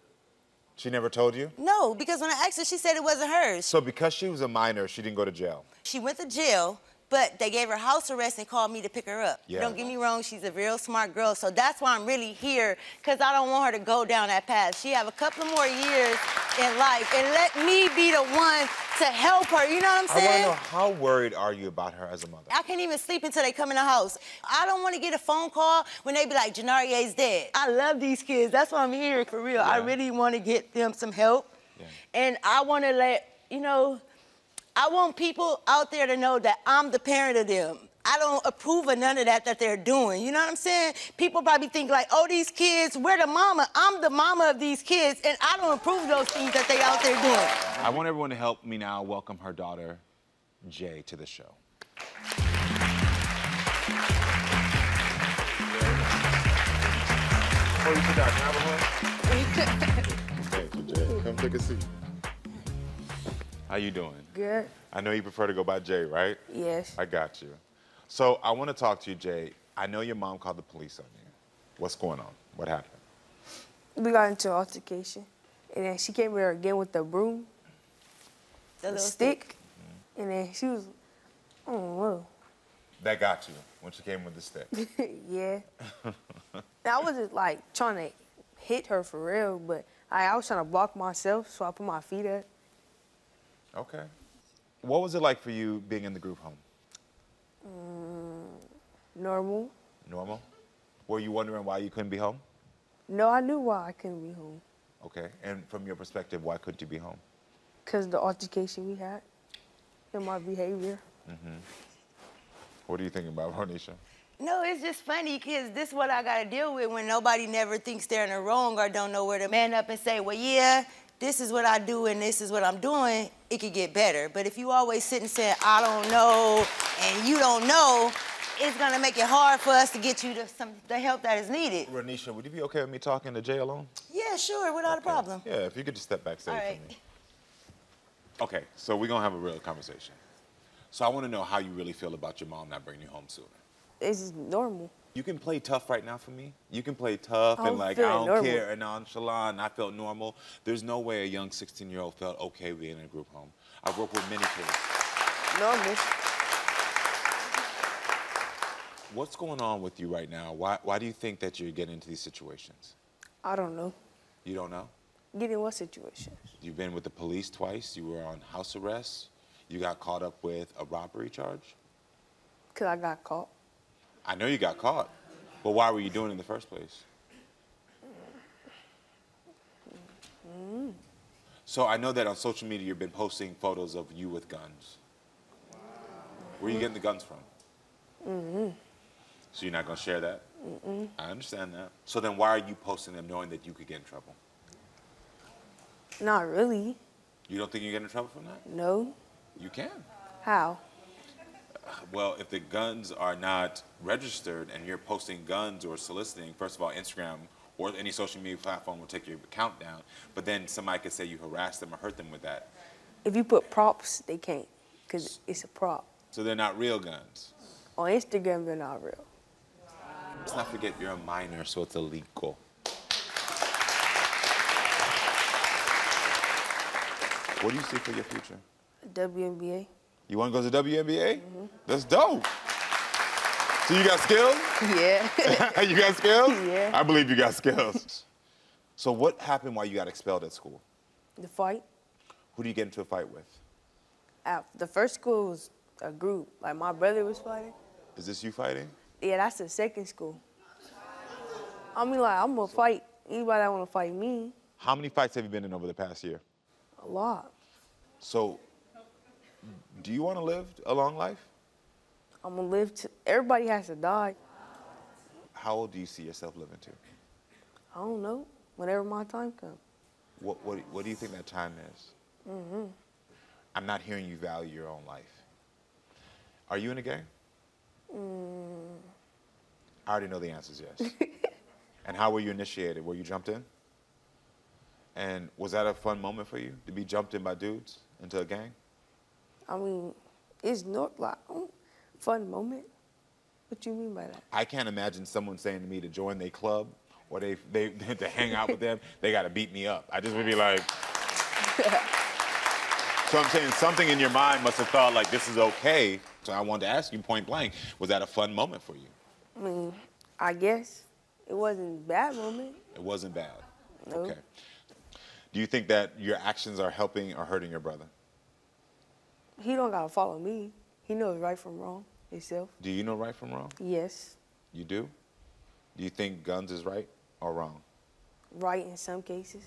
She never told you? No, because when I asked her, she said it wasn't hers. So because she was a minor, she didn't go to jail. She went to jail, but they gave her house arrest and called me to pick her up. Yeah. Don't get me wrong, she's a real smart girl, so that's why I'm really here, because I don't want her to go down that path. She have a couple more years in life, and let me be the one to help her. You know what I'm I want saying? to know how worried are you about her as a mother? I can't even sleep until they come in the house. I don't want to get a phone call when they be like, Janarie's dead. I love these kids. That's why I'm here, for real. I really want to get them some help. And I want to let, you know, I want people out there to know that I'm the parent of them. I don't approve of none of that that they're doing. You know what I'm saying? People probably think like, oh, these kids, we're the mama. I'm the mama of these kids, and I don't approve those things that they out there doing. I want everyone to help me now welcome her daughter, Jay, to the show. Oh, you sit down. Can I have a hug? Thank you, Jay. Come take a seat. How you doing? Good. I know you prefer to go by Jay, right? Yes. I got you. So I want to talk to you, Jay. I know your mom called the police on you. What's going on? What happened? We got into an altercation, and then she came here again with the broom, the, little stick, mm-hmm. and then she was, oh, don't. That got you when she came with the stick. yeah. I wasn't like trying to hit her for real, but I, I was trying to block myself, so I put my feet up. Okay. What was it like for you being in the group home? Mm, normal. Normal? Were you wondering why you couldn't be home? No, I knew why I couldn't be home, Okay. And from your perspective, why couldn't you be home? cause the altercation we had, and my behavior. hmm What are you thinking about, Ronisha? No, it's just funny because this is what I got to deal with when nobody never thinks they're in the wrong or don't know where to man up and say, well, yeah, this is what I do and this is what I'm doing, it could get better. But if you always sit and say, I don't know, and you don't know, it's going to make it hard for us to get you the, some, the help that is needed. Renisha, would you be okay with me talking to Jay alone? Yeah, sure, without a problem. Yeah, if you could just step backstage All for me. Okay, so we're gonna have a real conversation. So I want to know how you really feel about your mom not bringing you home sooner. It's normal. You can play tough right now for me. You can play tough and oh, like I don't normal. care and nonchalant. And I felt normal. There's no way a young 16 year old felt okay being in a group home. I've worked with many kids. Normal. What's going on with you right now? Why, why do you think that you're getting into these situations? I don't know. You don't know? Get in what situation? You've been with the police twice. You were on house arrest. You got caught up with a robbery charge. Cause I got caught. I know you got caught, but why were you doing it in the first place? Mm. So I know that on social media you've been posting photos of you with guns. Where are you getting the guns from? Mm-hmm. So you're not gonna share that? Mm-mm. I understand that. So then why are you posting them knowing that you could get in trouble? Not really. You don't think you get in trouble from that? No. You can. How? Well, if the guns are not registered and you're posting guns or soliciting, first of all, Instagram or any social media platform will take your account down. But then somebody could say you harassed them or hurt them with that. If you put props, they can't, cause it's a prop. So they're not real guns. On Instagram, they're not real. Let's not forget you're a minor, so it's illegal. What do you see for your future? WNBA. You want to go to WNBA? That's dope. So you got skills? Yeah. you got skills? Yeah. I believe you got skills. So what happened while you got expelled at school? The fight. Who do you get into a fight with? At the first school was a group. Like my brother was fighting. Is this you fighting? Yeah, that's the second school. I mean, like I'm gonna fight anybody that wanna fight me. How many fights have you been in over the past year? A lot. So Do you want to live a long life? I'm gonna live. To, everybody has to die. How old do you see yourself living to? I don't know. Whenever my time comes. What, what, what do you think that time is? Mm-hmm. I'm not hearing you value your own life. Are you in a gang? Mm, I already know the answer is yes. and how were you initiated? Were you jumped in? And was that a fun moment for you to be jumped in by dudes into a gang? I mean, it's not like oh, fun moment. What do you mean by that? I can't imagine someone saying to me to join their club or they, they to hang out with them, they got to beat me up. I just would be like. so I'm saying something in your mind must have thought like this is okay. So I wanted to ask you point blank, was that a fun moment for you? I mean, I guess it wasn't a bad moment. It wasn't bad. No. Okay. Do you think that your actions are helping or hurting your brother? He don't gotta follow me. He knows right from wrong himself. Do you know right from wrong? Yes, You do? Do you think guns is right or wrong? right in some cases.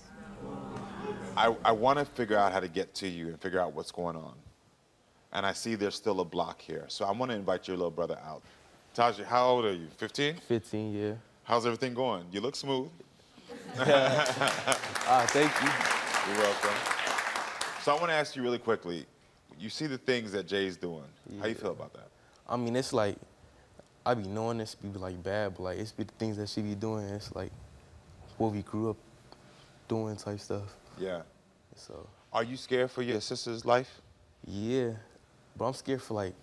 I, I want to figure out how to get to you and figure out what's going on. And I see there's still a block here. So I want to invite your little brother out. Taji, how old are you? 15? 15, yeah. How's everything going? You look smooth. ah, thank you. You're welcome. So I want to ask you really quickly. You see the things that Jay's doing. How you feel about that? I mean, it's like, I be knowing this be like bad, but like, it's be the things that she be doing. It's like what we grew up doing type stuff. Yeah. So. Are you scared for your sister's life? Yeah, but I'm scared for like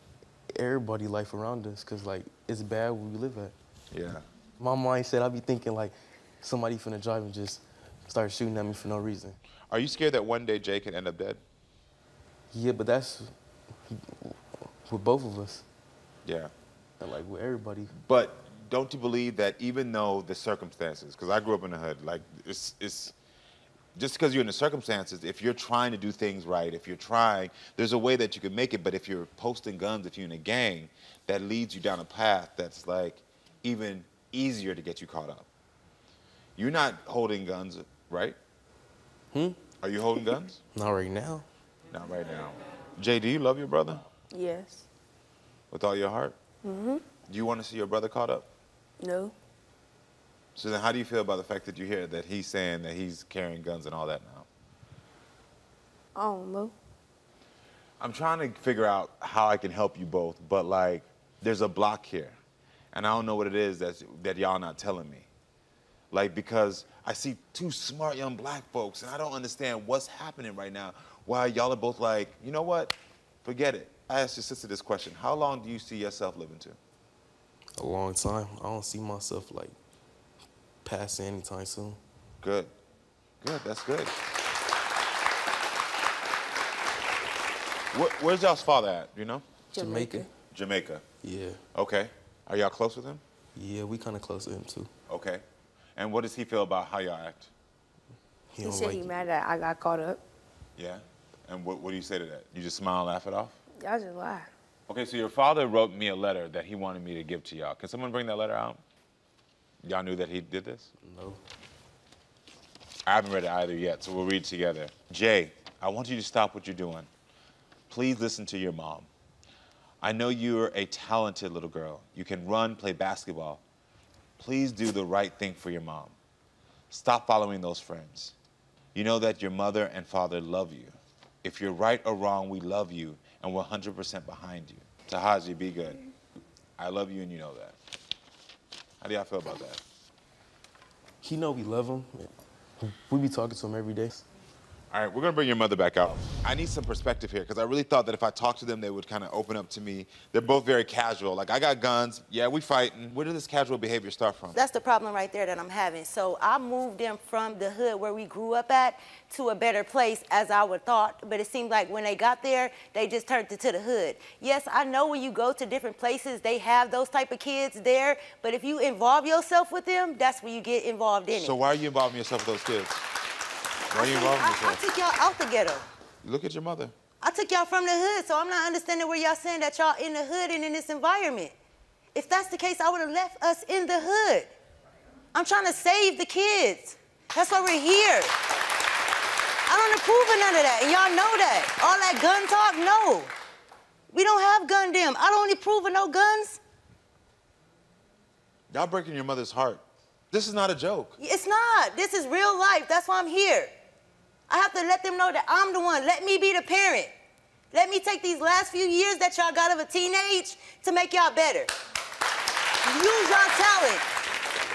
everybody life around us, cause like it's bad where we live at. Yeah. My mindset, I be thinking like somebody finna drive and just start shooting at me for no reason. Are you scared that one day Jay could end up dead? Yeah, but that's with both of us. Yeah. And like with everybody. But don't you believe that even though the circumstances, because I grew up in the hood, like it's it's just because you're in the circumstances, if you're trying to do things right, if you're trying, there's a way that you can make it. But if you're posting guns, if you're in a gang, that leads you down a path that's like even easier to get you caught up. You're not holding guns, right? Hmm? Are you holding guns? Not right now. Not right now. Jay, do you love your brother Yes. with all your heart? Mm-hmm. Do you want to see your brother caught up? No. So then, how do you feel about the fact that you hear that he's saying that he's carrying guns and all that now? I don't know. I'm trying to figure out how I can help you both, but like, there's a block here, and I don't know what it is that's, that y'all not telling me. Like, because I see two smart young black folks, and I don't understand what's happening right now. Why y'all are both like, you know what? Forget it. I asked your sister this question: How long do you see yourself living to? A long time. I don't see myself like passing anytime soon. Good. Good. That's good. Where, where's y'all's father at? Do you know? Jamaica. Jamaica. Yeah. Okay. Are y'all close with him? Yeah, we kind of close with him too. Okay. And what does he feel about how y'all act? He, said he mad that I got caught up. Yeah. And what, what do you say to that? You just smile and laugh it off? Y'all just laugh. Okay, so your father wrote me a letter that he wanted me to give to y'all. Can someone bring that letter out? Y'all knew that he did this? No. I haven't read it either yet, so we'll read together. Jay, I want you to stop what you're doing. Please listen to your mom. I know you're a talented little girl. You can run, play basketball. Please do the right thing for your mom. Stop following those friends. You know that your mother and father love you. If you're right or wrong, we love you and we're 100% behind you. Tahaji, be good. I love you and you know that. How do y'all feel about that? He know we love him. We be talking to him every day. All right, we're gonna bring your mother back out. I need some perspective here because I really thought that if I talked to them, they would kind of open up to me. They're both very casual. Like, I got guns. Yeah, we fighting. Where did this casual behavior start from? That's the problem right there that I'm having. So I moved them from the hood where we grew up at to a better place as I would thought. But it seemed like when they got there, they just turned it to the hood. Yes, I know when you go to different places, they have those type of kids there. But if you involve yourself with them, that's where you get involved in So it. So why are you involving yourself with those kids? Why are you involving I, I took y'all out the ghetto. Look at your mother. I took y'all from the hood, so I'm not understanding where y'all saying that y'all in the hood and in this environment. If that's the case, I would have left us in the hood. I'm trying to save the kids. That's why we're here. I don't approve of none of that, and y'all know that. All that gun talk? No. We don't have gun dem. I don't approve of no guns. Y'all breaking your mother's heart. This is not a joke. It's not. This is real life. That's why I'm here. I have to let them know that I'm the one. Let me be the parent. Let me take these last few years that y'all got of a teenage to make y'all better. Use y'all talent.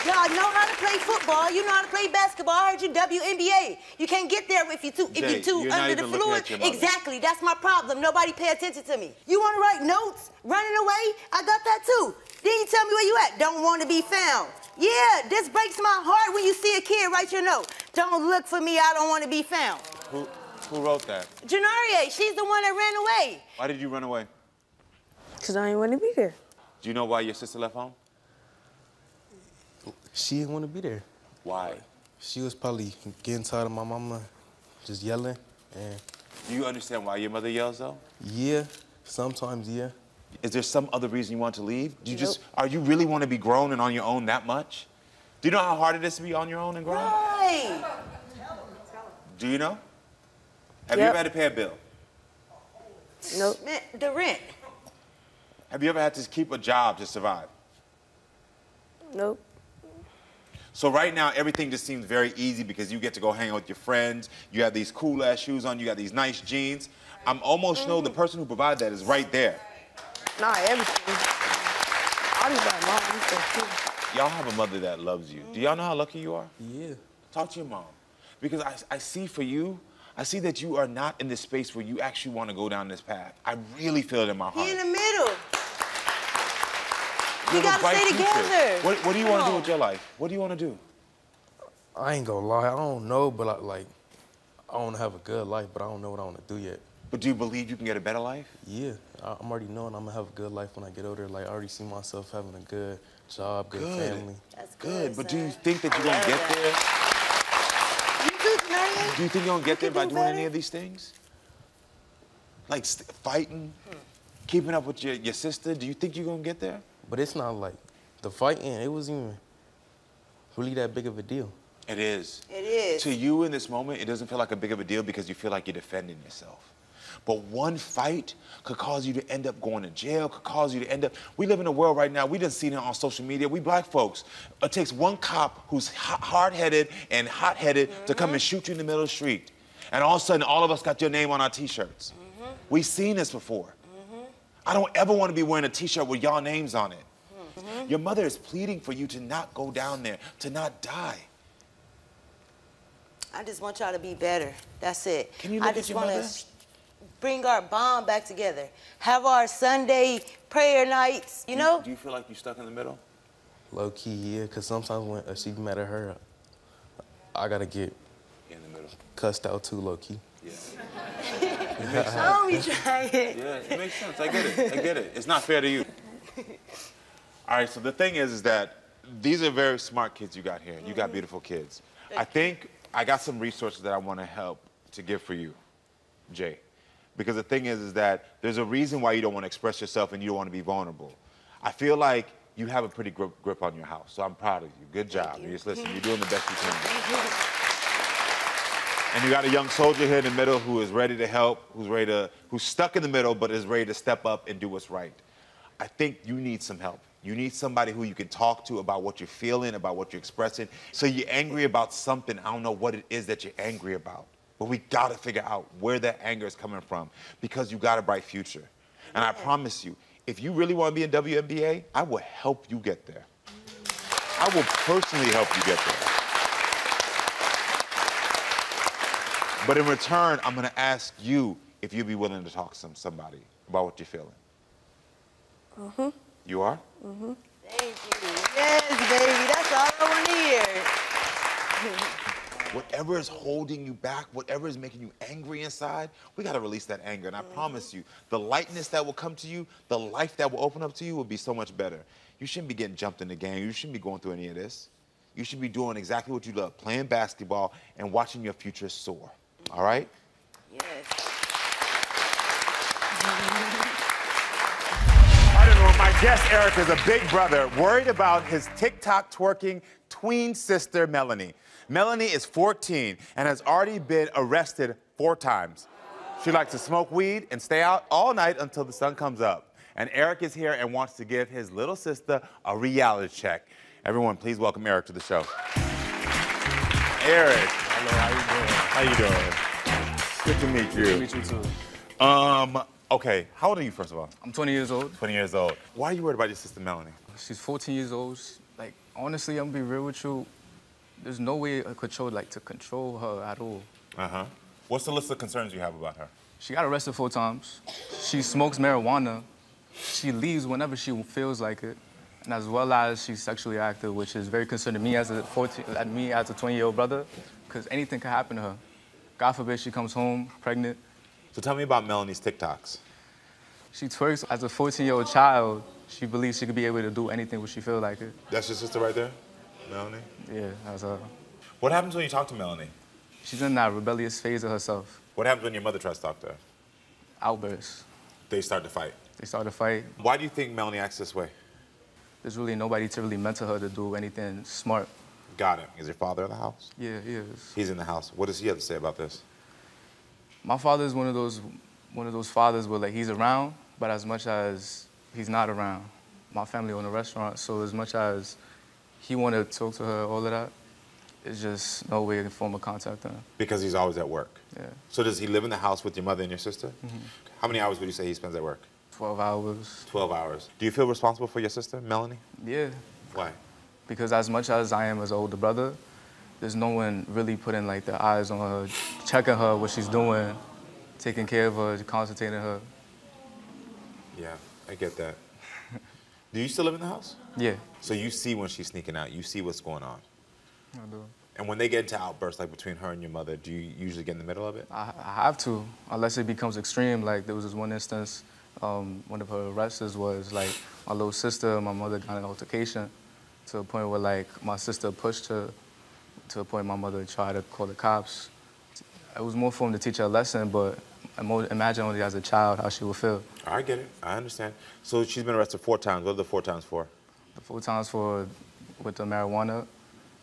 Y'all know how to play football. You know how to play basketball. I heard you WNBA. You can't get there if you too if you're too under the even looking fluid. at your mother. Exactly. That's my problem. Nobody pay attention to me. You want to write notes? Running away? I got that too. Then you tell me where you at. Don't want to be found. Yeah, this breaks my heart when you see a kid write your note. Don't look for me. I don't want to be found. Who, who wrote that? Janaria, she's the one that ran away. Why did you run away? Because I didn't want to be there. Do you know why your sister left home? She didn't want to be there. Why? She was probably getting tired of my mama just yelling. And Do you understand why your mother yells though? yeah, sometimes yeah. Is there some other reason you want to leave? Do you just are you really want to be grown and on your own that much? Do you know how hard it is to be on your own and grown? Right. Do you know? Have you ever had to pay a bill? Nope. The rent. Have you ever had to keep a job to survive? Nope. So right now, everything just seems very easy because you get to go hang out with your friends. You have these cool ass shoes on. You got these nice jeans. I'm almost know the mm-hmm. person who provided that is right there. Not everything. I just got mom stuff too. Y'all have a mother that loves you. Do y'all know how lucky you are? Yeah. Talk to your mom. Because I, I see for you, I see that you are not in this space where you actually want to go down this path. I really feel it in my heart. He in the middle. You We gotta stay future. together. What, what do you want to do with your life? What do you want to do? I ain't gonna lie, I don't know, but I, like, I want to have a good life, but I don't know what I want to do yet. But do you believe you can get a better life? Yeah, I, I'm already knowing I'm gonna have a good life when I get older. Like, I already see myself having a good job, good, Good. family. That's Good, but do you think that you're going to get there? Do you think you're going to get there by doing any of these things? Like st- fighting, keeping up with your, your sister? Do you think you're going to get there? But it's not like the fighting. It wasn't even really that big of a deal. It is. It is. To you in this moment, it doesn't feel like a big of a deal because you feel like you're defending yourself. But one fight could cause you to end up going to jail, could cause you to end up. We live in a world right now, we done seen it on social media. We black folks. It takes one cop who's hard headed and hot headed to come and shoot you in the middle of the street. And all of a sudden, all of us got your name on our t shirts. We've seen this before. I don't ever want to be wearing a t shirt with y'all names on it. Your mother is pleading for you to not go down there, to not die. I just want y'all to be better. That's it. Can you I look at just your wanna mother? Bring our bond back together. Have our Sunday prayer nights, you know? Do you feel like you're stuck in the middle? Low key, yeah, because sometimes when uh, she be mad at her, I gotta get in the middle. cussed out too, low key. I don't be trying. Yeah, it makes sense. I get it. I get it. It's not fair to you. All right, so the thing is, is that these are very smart kids you got here. You got beautiful kids. I think I got some resources that I want to help to give for you, Jay. Because the thing is, is that there's a reason why you don't want to express yourself and you don't want to be vulnerable. I feel like you have a pretty grip, grip on your house, so I'm proud of you. Good job. You. Just listen, you're doing the best you can. And you got a young soldier here in the middle who is ready to help, who's ready to, who's stuck in the middle, but is ready to step up and do what's right. I think you need some help. You need somebody who you can talk to about what you're feeling, about what you're expressing. So you're angry about something. I don't know what it is that you're angry about. But we gotta figure out where that anger is coming from because you got a bright future. And I promise you, if you really want to be in WNBA, I will help you get there. I will personally help you get there. But in return, I'm gonna ask you if you'd be willing to talk to some, somebody about what you're feeling. Mm-hmm. You are? Mm-hmm. Thank you. Yes, baby. That's all I want to hear. Whatever is holding you back, whatever is making you angry inside, we gotta release that anger. And I mm-hmm. promise you, the lightness that will come to you, the life that will open up to you will be so much better. You shouldn't be getting jumped in the game. You shouldn't be going through any of this. You should be doing exactly what you love, playing basketball and watching your future soar. All right? Yes. I don't know. My guest, Eric, is a big brother worried about his TikTok twerking tween sister, Melanie. Melanie is 14 and has already been arrested four times. She likes to smoke weed and stay out all night until the sun comes up. And Eric is here and wants to give his little sister a reality check. Everyone, please welcome Eric to the show. Eric. Hello, how you doing? How you doing? Good to meet you. Good to meet you too. Um, okay, how old are you, first of all? I'm 20 years old. 20 years old. Why are you worried about your sister Melanie? She's 14 years old. She- Like, honestly, I'm gonna be real with you. There's no way I could control, like, to control her at all. Uh-huh. What's the list of concerns you have about her? She got arrested four times. She smokes marijuana. She leaves whenever she feels like it. And as well as she's sexually active, which is very concerning me as a 14, at me as a 20-year-old brother, because anything could happen to her. God forbid she comes home pregnant. So tell me about Melanie's TikToks. She twerks as a 14-year-old child. She believes she could be able to do anything when she feels like it. That's your sister right there? Melanie? Yeah, that's her. Uh, what happens when you talk to Melanie? She's in that rebellious phase of herself. What happens when your mother tries to talk to her? Outbursts. They start to fight. They start to fight. Why do you think Melanie acts this way? There's really nobody to really mentor her to do anything smart. Got it. Is your father in the house? Yeah, he is. He's in the house. What does he have to say about this? My father is one of those one of those fathers where like he's around, but as much as he's not around. My family own a restaurant, so as much as he wanted to talk to her, all of that, it's just no way to form a contact. Because he's always at work. Yeah. So does he live in the house with your mother and your sister? Mm-hmm. How many hours would you say he spends at work? 12 hours. 12 hours. Do you feel responsible for your sister, Melanie? Yeah. Why? Because as much as I am as older brother, there's no one really putting like their eyes on her, checking her, what she's doing, taking care of her, concentrating her. Yeah, I get that. Do you still live in the house? Yeah. So you see when she's sneaking out, you see what's going on. I do. And when they get into outbursts like between her and your mother, do you usually get in the middle of it? I, I have to, unless it becomes extreme. Like there was this one instance, um, one of her arrests was like my little sister my mother got an altercation to a point where like my sister pushed her to a point my mother tried to call the cops. It was more for him to teach her a lesson, but imagine only as a child how she would feel. I get it. I understand. So she's been arrested four times. What are the four times for? The four times for with the marijuana.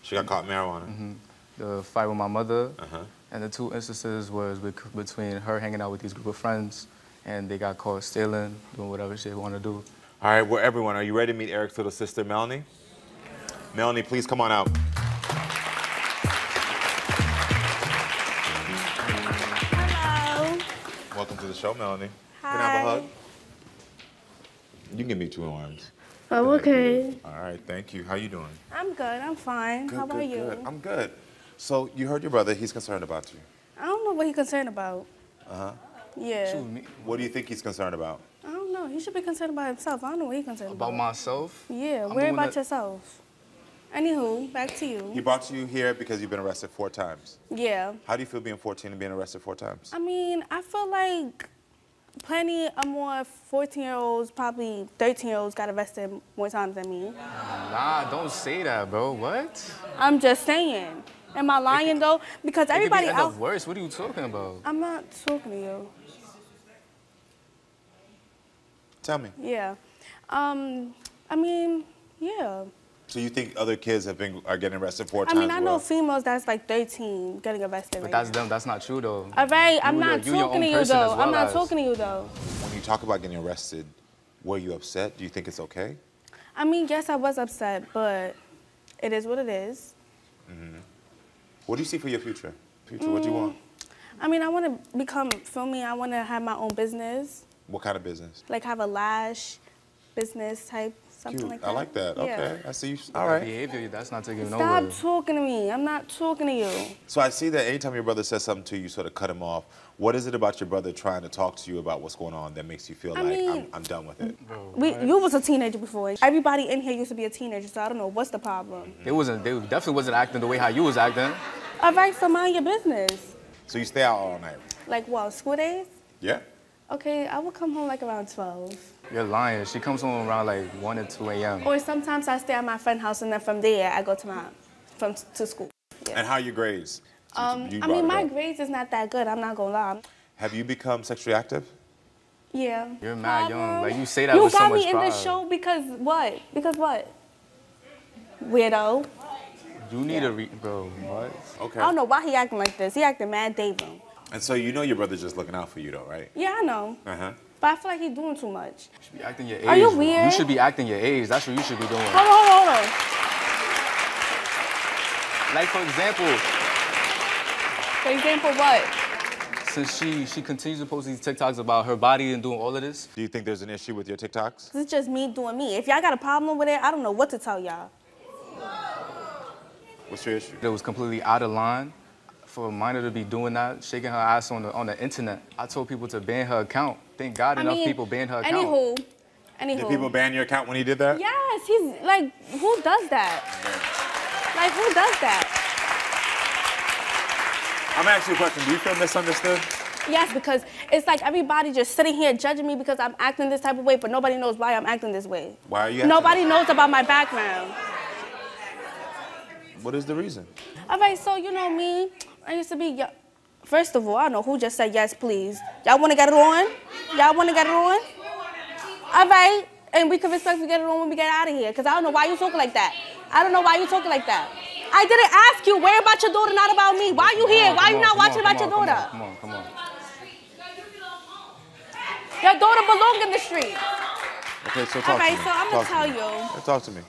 She got caught marijuana. hmm The fight with my mother. Uh-huh. And the two instances was between her hanging out with these group of friends, and they got caught stealing, doing whatever she want to do. All right, well, everyone, are you ready to meet Eric's little sister, Melanie? Melanie, please come on out. Welcome to the show, Melanie. Hi. Can I have a hug? You can give me two arms. Oh, okay. All right, thank you. How you doing? I'm good. I'm fine. Good, How about good, you? good. I'm good. So you heard your brother. He's concerned about you. I don't know what he's concerned about. Uh-huh. Yeah. What do you think he's concerned about? I don't know. He should be concerned about himself. I don't know what he's concerned about. About myself? Yeah. I'm Worry about that- yourself. Anywho, back to you. He brought you here because you've been arrested four times. Yeah. How do you feel being 14 and being arrested four times? I mean, I feel like plenty of more 14 year olds, probably 13 year olds got arrested more times than me. Nah, don't say that, bro. What? I'm just saying. Am I lying though? Because everybody it could be end else. up worse. What are you talking about? I'm not talking to you. Tell me. Yeah. Um, I mean, yeah. So you think other kids have been are getting arrested four I times? mean, I know well? females that's like 13 getting arrested But right that's now. them. That's not true, though. All right, I'm not you talking to you though. as I'm not as- talking to you though. When you talk about getting arrested, were you upset? Do you think it's okay? I mean, yes, I was upset, but it is what it is. hmm What do you see for your future? Future, what do you Mm. want? I mean, I want to become, feel me, I want to have my own business, What kind of business? like have a lash business type, something Cute. like that. I like that. Yeah. Okay, I see you. All That. Behavior, that's not taking Stop nowhere. talking to me. I'm not talking to you. So I see that anytime your brother says something to you, you sort of cut him off. What is it about your brother trying to talk to you about what's going on that makes you feel I like I'm, I'm done with it? We, you was a teenager before. Everybody in here used to be a teenager, so I don't know what's the problem. Mm-hmm. They wasn't. They definitely wasn't acting the way how you was acting. All right, so mind your business. So you stay out all night? Like what? School days? Yeah. Okay, I will come home like around 12. You're lying. She comes home around like 1 or 2 a.m. Or sometimes I stay at my friend's house and then from there I go to my from to school. And how are your grades? Um, you I mean my up. grades is not that good. I'm not gonna lie. Have you become sexually active? Yeah. You're mad young. Like you say that You with so much You got much me in pride. this show because what? Because what? Weirdo. You need a re- bro. What? Okay. I don't know why he acting like this. He acting mad David. And so you know your brother's just looking out for you, though, right? Yeah, I know. Uh huh. But I feel like he's doing too much. You should be acting your age. Are you bro. weird? You should be acting your age. That's what you should be doing. Hold on, hold on. Like for example, For example, what? since she she continues to post these TikToks about her body and doing all of this. Do you think there's an issue with your TikToks? This is just me doing me. If y'all got a problem with it, I don't know what to tell y'all. What's your issue? It was completely out of line for a minor to be doing that, shaking her ass on the on the internet. I told people to ban her account. Thank God I enough mean, people banned her account. Anywho, anywho. Did people ban your account when he did that? Yes, he's like, who does that? Like, who does that? I'm gonna ask you a question. Do you feel misunderstood? Yes, because it's like everybody just sitting here judging me because I'm acting this type of way, but nobody knows why I'm acting this way. Why are you? acting Nobody like knows about my background. What is the reason? All right, so you know me, I used to be. yo- First of all, I don't know who just said yes, please. Y'all want to get it on? Y'all want to get it on? All right, and we can respectfully get it on when we get out of here, because I don't know why you talking like that. I don't know why you talking like that. I didn't ask you. Where about your daughter, not about me. Why are you here? Why on, you not watching about your daughter? Come on, come on. Your daughter belong in the street. Okay, so talk All right, to me. so I'm gonna tell you. Talk to me.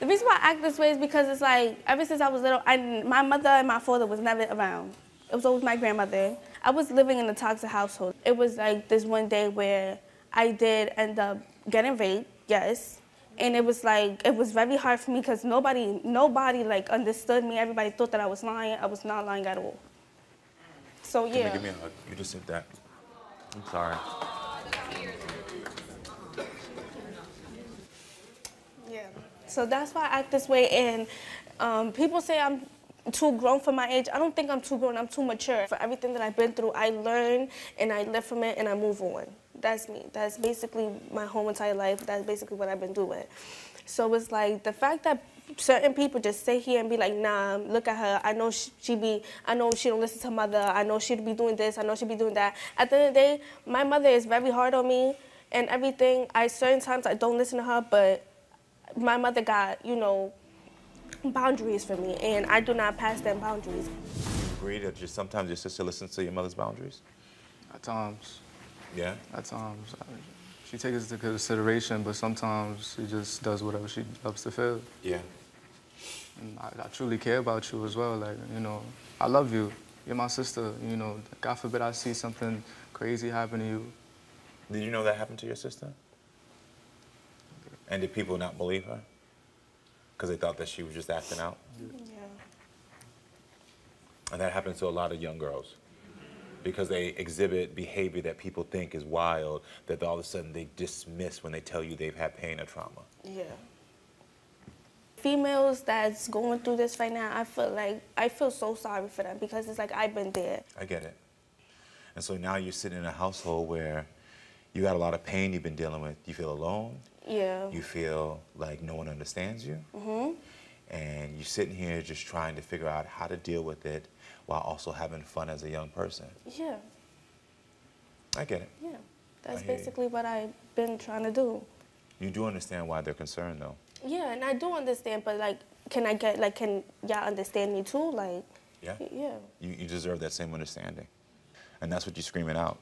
The reason why I act this way is because it's like ever since I was little, I, my mother and my father was never around. It was always my grandmother. I was living in a toxic household. It was like this one day where I did end up getting raped, yes. And it was like it was very hard for me because nobody, nobody like understood me. Everybody thought that I was lying. I was not lying at all. So Give me, yeah. give me a hug. You just said that. I'm sorry. So that's why I act this way. And um, people say I'm too grown for my age. I don't think I'm too grown. I'm too mature. For everything that I've been through, I learn and I live from it and I move on. That's me. That's basically my whole entire life. That's basically what I've been doing. So it's like the fact that certain people just sit here and be like, nah, look at her. I know she, she be, I know she don't listen to her mother. I know she'd be doing this. I know she'd be doing that. At the end of the day, my mother is very hard on me and everything. I certain times I don't listen to her, but my mother got, you know, boundaries for me, and I do not pass them boundaries. You agree that just sometimes your sister listens to your mother's boundaries? At times. Yeah. At times. She takes it into consideration, but sometimes she just does whatever she loves to feel. Yeah. And I, I truly care about you as well. Like, you know, I love you. You're my sister. You know, God forbid I see something crazy happen to you. Did you know that happened to your sister? And did people not believe her? Because they thought that she was just acting out? Yeah. And that happens to a lot of young girls. Because they exhibit behavior that people think is wild, that all of a sudden they dismiss when they tell you they've had pain or trauma. Yeah. Females that's going through this right now, I feel like I feel so sorry for them because it's like I've been there. I get it. And so now you're sitting in a household where you got a lot of pain you've been dealing with. You feel alone. Yeah. You feel like no one understands you. Mhm. And you're sitting here just trying to figure out how to deal with it while also having fun as a young person. Yeah. I get it. Yeah. That's hear you. basically what I've been trying to do. You do understand why they're concerned, though. Yeah, and I do understand, but like, can I get like, can y'all understand me too? Like, Yeah. yeah. You, you deserve that same understanding. And that's what you're screaming out.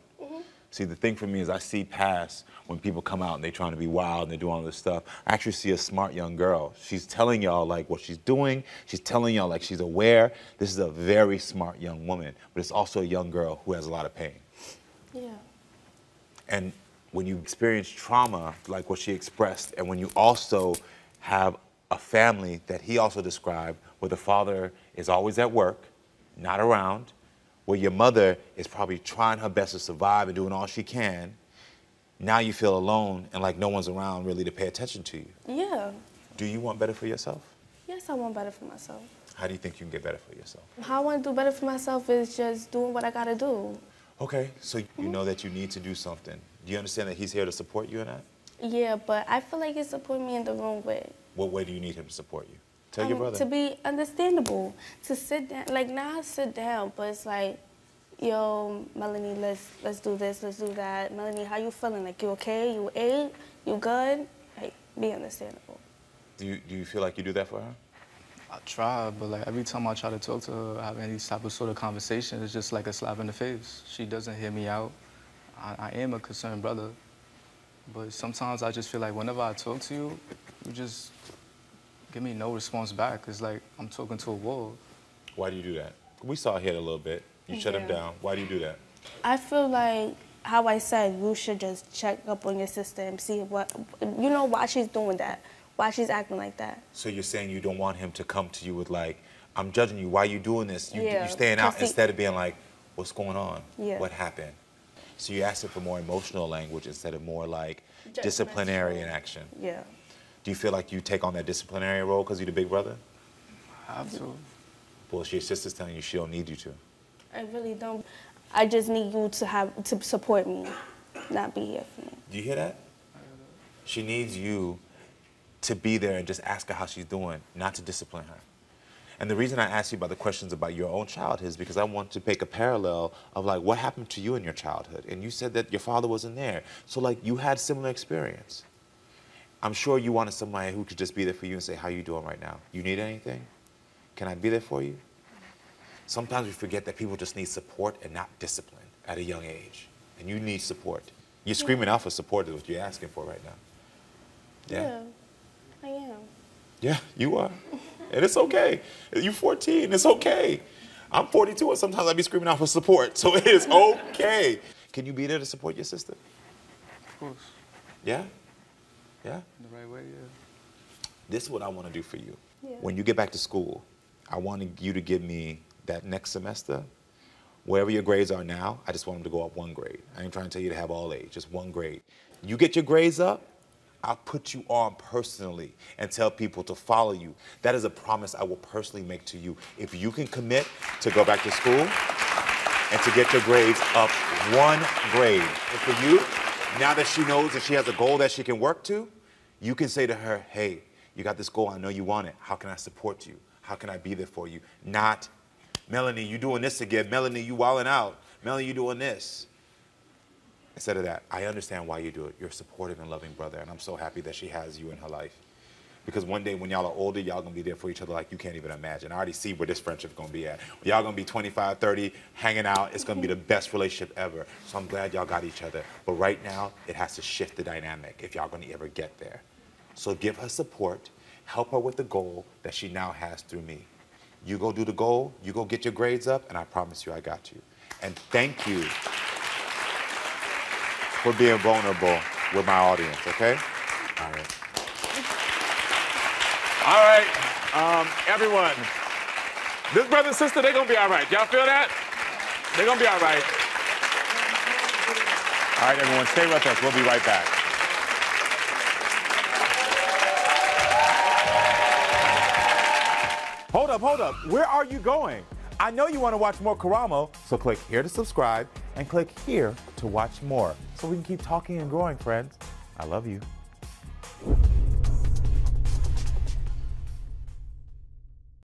See, the thing for me is I see past when people come out and they're trying to be wild and they're doing all this stuff. I actually see a smart young girl. She's telling y'all like what she's doing. She's telling y'all like she's aware. This is a very smart young woman, but it's also a young girl who has a lot of pain. Yeah. And when you experience trauma, like what she expressed, and when you also have a family that he also described, where the father is always at work, not around, where your mother is probably trying her best to survive and doing all she can, now you feel alone and like no one's around really to pay attention to you. Yeah. Do you want better for yourself? Yes, I want better for myself. How do you think you can get better for yourself? How I want to do better for myself is just doing what I gotta do. Okay, so you mm-hmm. know that you need to do something. Do you understand that he's here to support you in that? Yeah, but I feel like he's supporting me in the wrong way. What way do you need him to support you? Tell your Um, brother. To be understandable, to sit down, like now sit down, but it's like, yo, Melanie, let's let's do this, let's do that. Melanie, how you feeling? Like you okay? You ate? You good? Like be understandable. Do you, do you feel like you do that for her? I try, but like every time I try to talk to her, have any type of sort of conversation, it's just like a slap in the face. She doesn't hear me out. I, I am a concerned brother, but sometimes I just feel like whenever I talk to you, you just give me no response back. It's like I'm talking to a wall. Why do you do that? We saw hit a little bit. You shut him down. Why do you do that? I feel like how I said you should just check up on your sister and see what you know why she's doing that, why she's acting like that. So you're saying you don't want him to come to you with like, I'm judging you. Why you doing this? You, Yeah, You're staying out 'cause he- instead of being like, what's going on? Yeah. What happened? So you asking for more emotional language instead of more like disciplinary in action. Yeah. Do you feel like you take on that disciplinary role because you're the big brother? I have to. Well, your sister's telling you she don't need you to. I really don't. I just need you to have to support me, not be here for me. Do you hear that? She needs you to be there and just ask her how she's doing, not to discipline her. And the reason I asked you about the questions about your own childhood is because I want to make a parallel of like what happened to you in your childhood. And you said that your father wasn't there. So like you had similar experience. I'm sure you wanted somebody who could just be there for you and say, how you doing right now? You need anything? Can I be there for you? Sometimes we forget that people just need support and not discipline at a young age. And you need support. You're screaming out for support is what you're asking for right now. Yeah. I am. Yeah, you are. and it's okay. You're 14. It's okay. I'm 42, and sometimes I be screaming out for support. So it is okay. Can you be there to support your sister? Of course. Yeah? Yeah? In the right way, yeah. This is what I want to do for you. Yeah. When you get back to school, I want you to give me that next semester, wherever your grades are now, I just want them to go up one grade. I ain't trying to tell you to have all A's, just one grade. You get your grades up, I'll put you on personally and tell people to follow you. That is a promise I will personally make to you. If you can commit to go back to school and to get your grades up one grade. And for you, now that she knows that she has a goal that she can work to, you can say to her, hey, you got this goal, I know you want it. How can I support you? How can I be there for you? Not, Melanie, you doing this again. Melanie, you wilding out. Melanie, you doing this. Instead of that, I understand why you do it. You're a supportive and loving brother, and I'm so happy that she has you in her life. Because one day when y'all are older, y'all gonna be there for each other like you can't even imagine. I already see where this friendship's gonna be at. Y'all gonna be 25, 30, hanging out. It's gonna be the best relationship ever. So I'm glad y'all got each other. But right now, it has to shift the dynamic if y'all gonna ever get there. So give her support, help her with the goal that she now has through me. You go do the goal, you go get your grades up, and I promise you I got you. And thank you for being vulnerable with my audience, okay? All right. All right, um, everyone. This brother and sister, they're gonna be all right. Y'all feel that? They're gonna be all right. All right, everyone, stay with us. We'll be right back. Hold up, hold up. Where are you going? I know you want to watch more Karamo, so click here to subscribe and click here to watch more so we can keep talking and growing, friends. I love you.